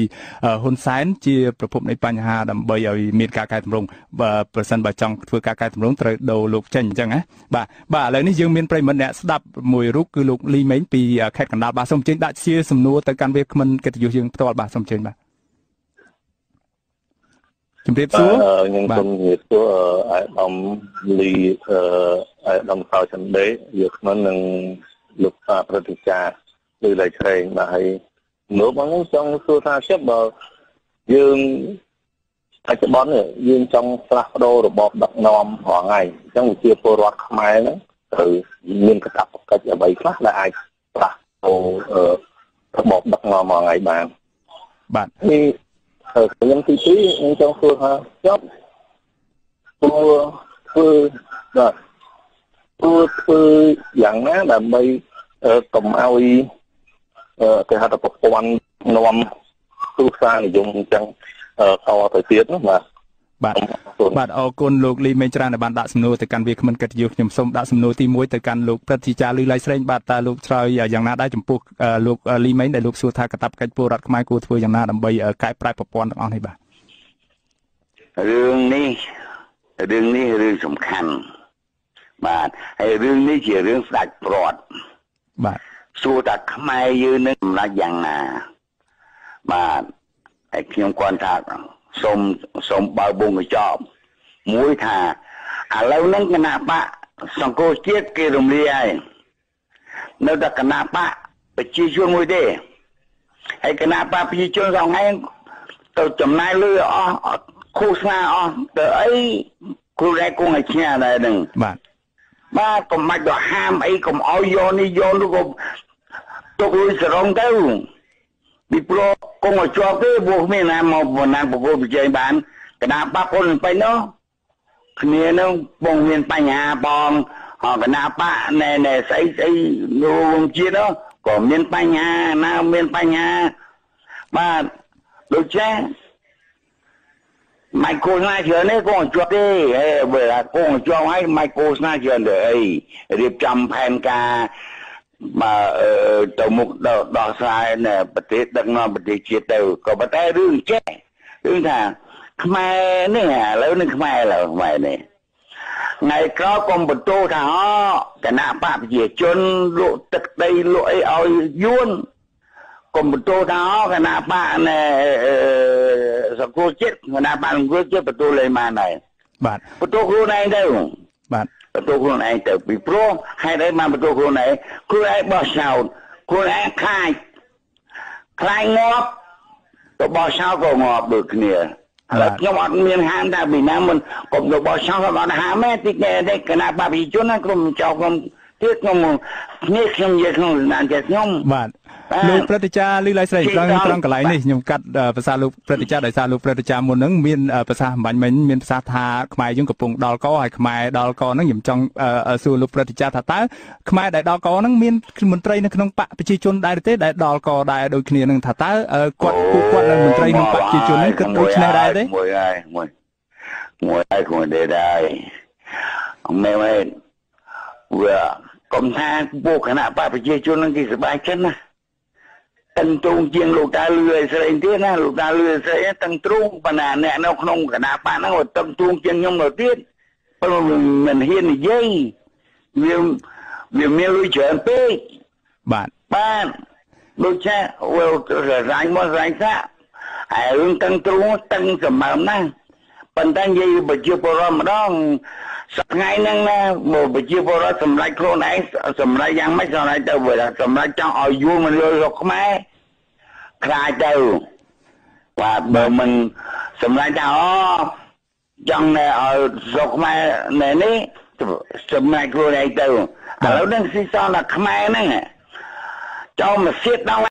ហ៊ុនសែនជាប្រភពនៃបញ្ហាដើម្បីឲ្យមានការកែតម្រង់ប្រសិនបើចង់ធ្វើការកែតម្រង់ត្រូវដូរលោកចេញអញ្ចឹងណាបាទបាទឥឡូវនេះយើងមានប្រិមត្តអ្នកស្ដាប់មួយរូបគឺលោកលីមេងពីខេត្តកណ្ដាលបាទសូមអញ្ជើញដាក់ជាសំណួរទៅកាន់វាគ្មិនកិត្តិយសយើងផ្ទាល់បាទសូមអញ្ជើញបាទ ជំរាបសួរខ្ញុំសូមជំរាបសួរអាយដាមលីអាយដាមសៅចន្ទដេយកខ្ញុំនឹងលោកសាប្រតិចាឬឡៃឆ្រេងបាទហើយមើលបងខ្ញុំចង់សួរថាជិបបើយើងបច្ចុប្បន្នយើងចង់ផ្លាស់ប្ដូររបបដឹកនាំរាល់ថ្ងៃអញ្ចឹងវិជាពលរដ្ឋខ្មែរហ្នឹងត្រូវមានកាតព្វកិច្ចអ្វីខ្លះដែលអាចផ្លាស់ប្ដូររបបដឹកនាំរាល់ថ្ងៃបានបាទ នេះខ្ញុំទី2ខ្ញុំចង់សួរថាខ្ញុំគួរធ្វើបាទគួរធ្វើយ៉ាងណាដើម្បីកុំឲ្យគេហៅថាប្រព័ន្ធនាំគ្រួសារនិយមអញ្ចឹងតទៅទៀតណាបាទ បាទបាទអរគុណលោកលីមេងច្រើនដែលបានដាក់សំណួរទៅកាន់វាគ្មិនកិត្តិយសខ្ញុំសូមដាក់សំណួរទី1ទៅកាន់លោកព្រឹទ្ធាចារ្យលីឡៃស្រេងបាទតើលោកឆ្លើយយ៉ាងណាដែរចំពោះលោកលីមេងដែលលោកសួរថាកាតព្វកិច្ចពលរដ្ឋខ្មែរគួរធ្វើយ៉ាងណាដើម្បីកែប្រែប្រព័ន្ធទាំងអស់នេះបាទរឿងនេះរឿងនេះរឿងសំខាន់បាទហើយរឿងនេះជារឿងស្ដេចព្រាត់បាទសួរថាខ្មែរយើងនឹងសម្រាប់យ៉ាងណាបាទហើយខ្ញុំគាត់ថា សូមសូមបើបួងកញ្ចប់មួយថាឥឡូវហ្នឹងគណៈបកសង្គមជាតិគេរំលាយហើយនៅតែគណៈបកប្រជាជនមួយទេហើយគណៈបកប្រជាជនសងថ្ងៃទៅចំណាយលុយអស់ឃោសនាអស់ទៅអីគ្រូដែរគង់ឲ្យឈ្នះដែរហ្នឹងបាទបាទកុំបាច់ទៅហាមអីកុំឲ្យយកនេះយកនោះក៏ទុកលុយសរងទៅ ពីព្រោះគង់ឲ្យជាប់ទេព្រោះគ្មានណាមកបណ្ណាប្រកួតប្រជែងបានកណាបាក់ពលពេញនោះគ្នានោះបងមានបញ្ហាបងកណាបាក់ណែណែស្អីស្អីរួមជាតិនោះក៏មានបញ្ហាណាមានបញ្ហាបាទដូចចេះម៉ៃកូស្នាច្រើននេះគង់ជាប់ទេហើយបើគង់ជាប់ហើយម៉ៃកូស្នាច្រើនទៅអីរៀបចំផែនការ មកទៅមុខដោះស្រាយនៅប្រទេសដឹកនាំប្រទេសជាតិទៅក៏ប៉ុន្តែរឿងចេះរឿងថាខ្មែរនេះឥឡូវនេះខ្មែរឥឡូវខ្មែរនេះថ្ងៃក្រោយកុំបន្ទោថាអូគណៈបកប្រជាជនលក់ទឹកដីលក់អីឲ្យយួនកុំបន្ទោថាអូគណៈបកណែសង្គមជាតិគណៈបកសង្គមជាតិបន្ទោលេងបានដែរបាទបន្ទោខ្លួនឯងទៅបាទ បន្ទោខ្លួនឯងទៅពីព្រោះហេតុអីបានបន្ទោខ្លួនឯងខ្លួនឯងបោះចោលខ្លួនឯងខ្លាចខ្លាចងាប់ទៅបោះចោលក៏ងាប់ដូចគ្នាហើយខ្ញុំអត់មានហាមថាពីណាមុនកុំទៅបោះចោលក៏អត់ហាមទេទីគណៈបព្វជិជនណាក្រុមចោលខ្ញុំ ទៀតខ្ញុំគ្នាខ្ញុំនិយាយក្នុងស្នាមចិត្តខ្ញុំបាទលោកព្រឹទ្ធាចារ្យលីឡៃស្រីត្រង់ត្រង់កន្លែងនេះខ្ញុំកាត់ភាសាលោកព្រឹទ្ធាចារ្យដោយសារលោកព្រឹទ្ធាចារ្យមុនហ្នឹងមានភាសាអំបញ្ញមិញមានភាសាថាខ្មែរយើងកំពុងដល់កហើយខ្មែរដល់កហ្នឹងខ្ញុំចង់សួរលោកព្រឹទ្ធាចារ្យថាតើខ្មែរដែលដល់កហ្នឹងមានមន្ត្រីនៅក្នុងបកប្រជាជនដែរទេដែលដល់កដែរដូចគ្នានឹងថាតើគាត់ពួកគាត់នៅមន្ត្រីក្នុងបកប្រជាជនហ្នឹងគិតដូចគ្នាដែរទេមួយហើយមួយមួយហើយខ្លួនដែរអមែនមែនវា កុំថាពួកគណៈបកប្រជាជននឹងគេសប្បាយចិត្តណាតឹងទ្រូងជាងលោកតាលឺឲ្យស្រីទៀតណាលោកតាលឺស្រីតឹងទ្រូងប៉ុន្តែអ្នកនៅក្នុងគណៈបកហ្នឹងក៏តឹងទ្រូងជាងខ្ញុំទៅទៀតព្រោះមិនហ៊ាននិយាយវាវាមានលុយច្រើនពេកបាទបាទដូចជាវារាញ់មករាញ់ថាហើយរឿងតឹងទ្រូងតឹងសម្បើមណាស់ប៉ុន្តែនិយាយប្រជាពលរដ្ឋម្ដង ថ្ងៃហ្នឹងណាមកប្រជាពលរដ្ឋសម្រេចខ្លួនឯងសម្រេចយ៉ាងម៉េចសម្រេចទៅវាសម្រេចចង់ឲ្យយួនមិនលុយរកខ្មែរខ្លាចទៅបាទបើមិនសម្រេចថាអូចង់ឲ្យស្រុកខ្មែរនៅនេះសម្រេចខ្លួនឯងទៅឥឡូវហ្នឹងស៊ីសនតែខ្មែរហ្នឹងចូលមកសៀតដល់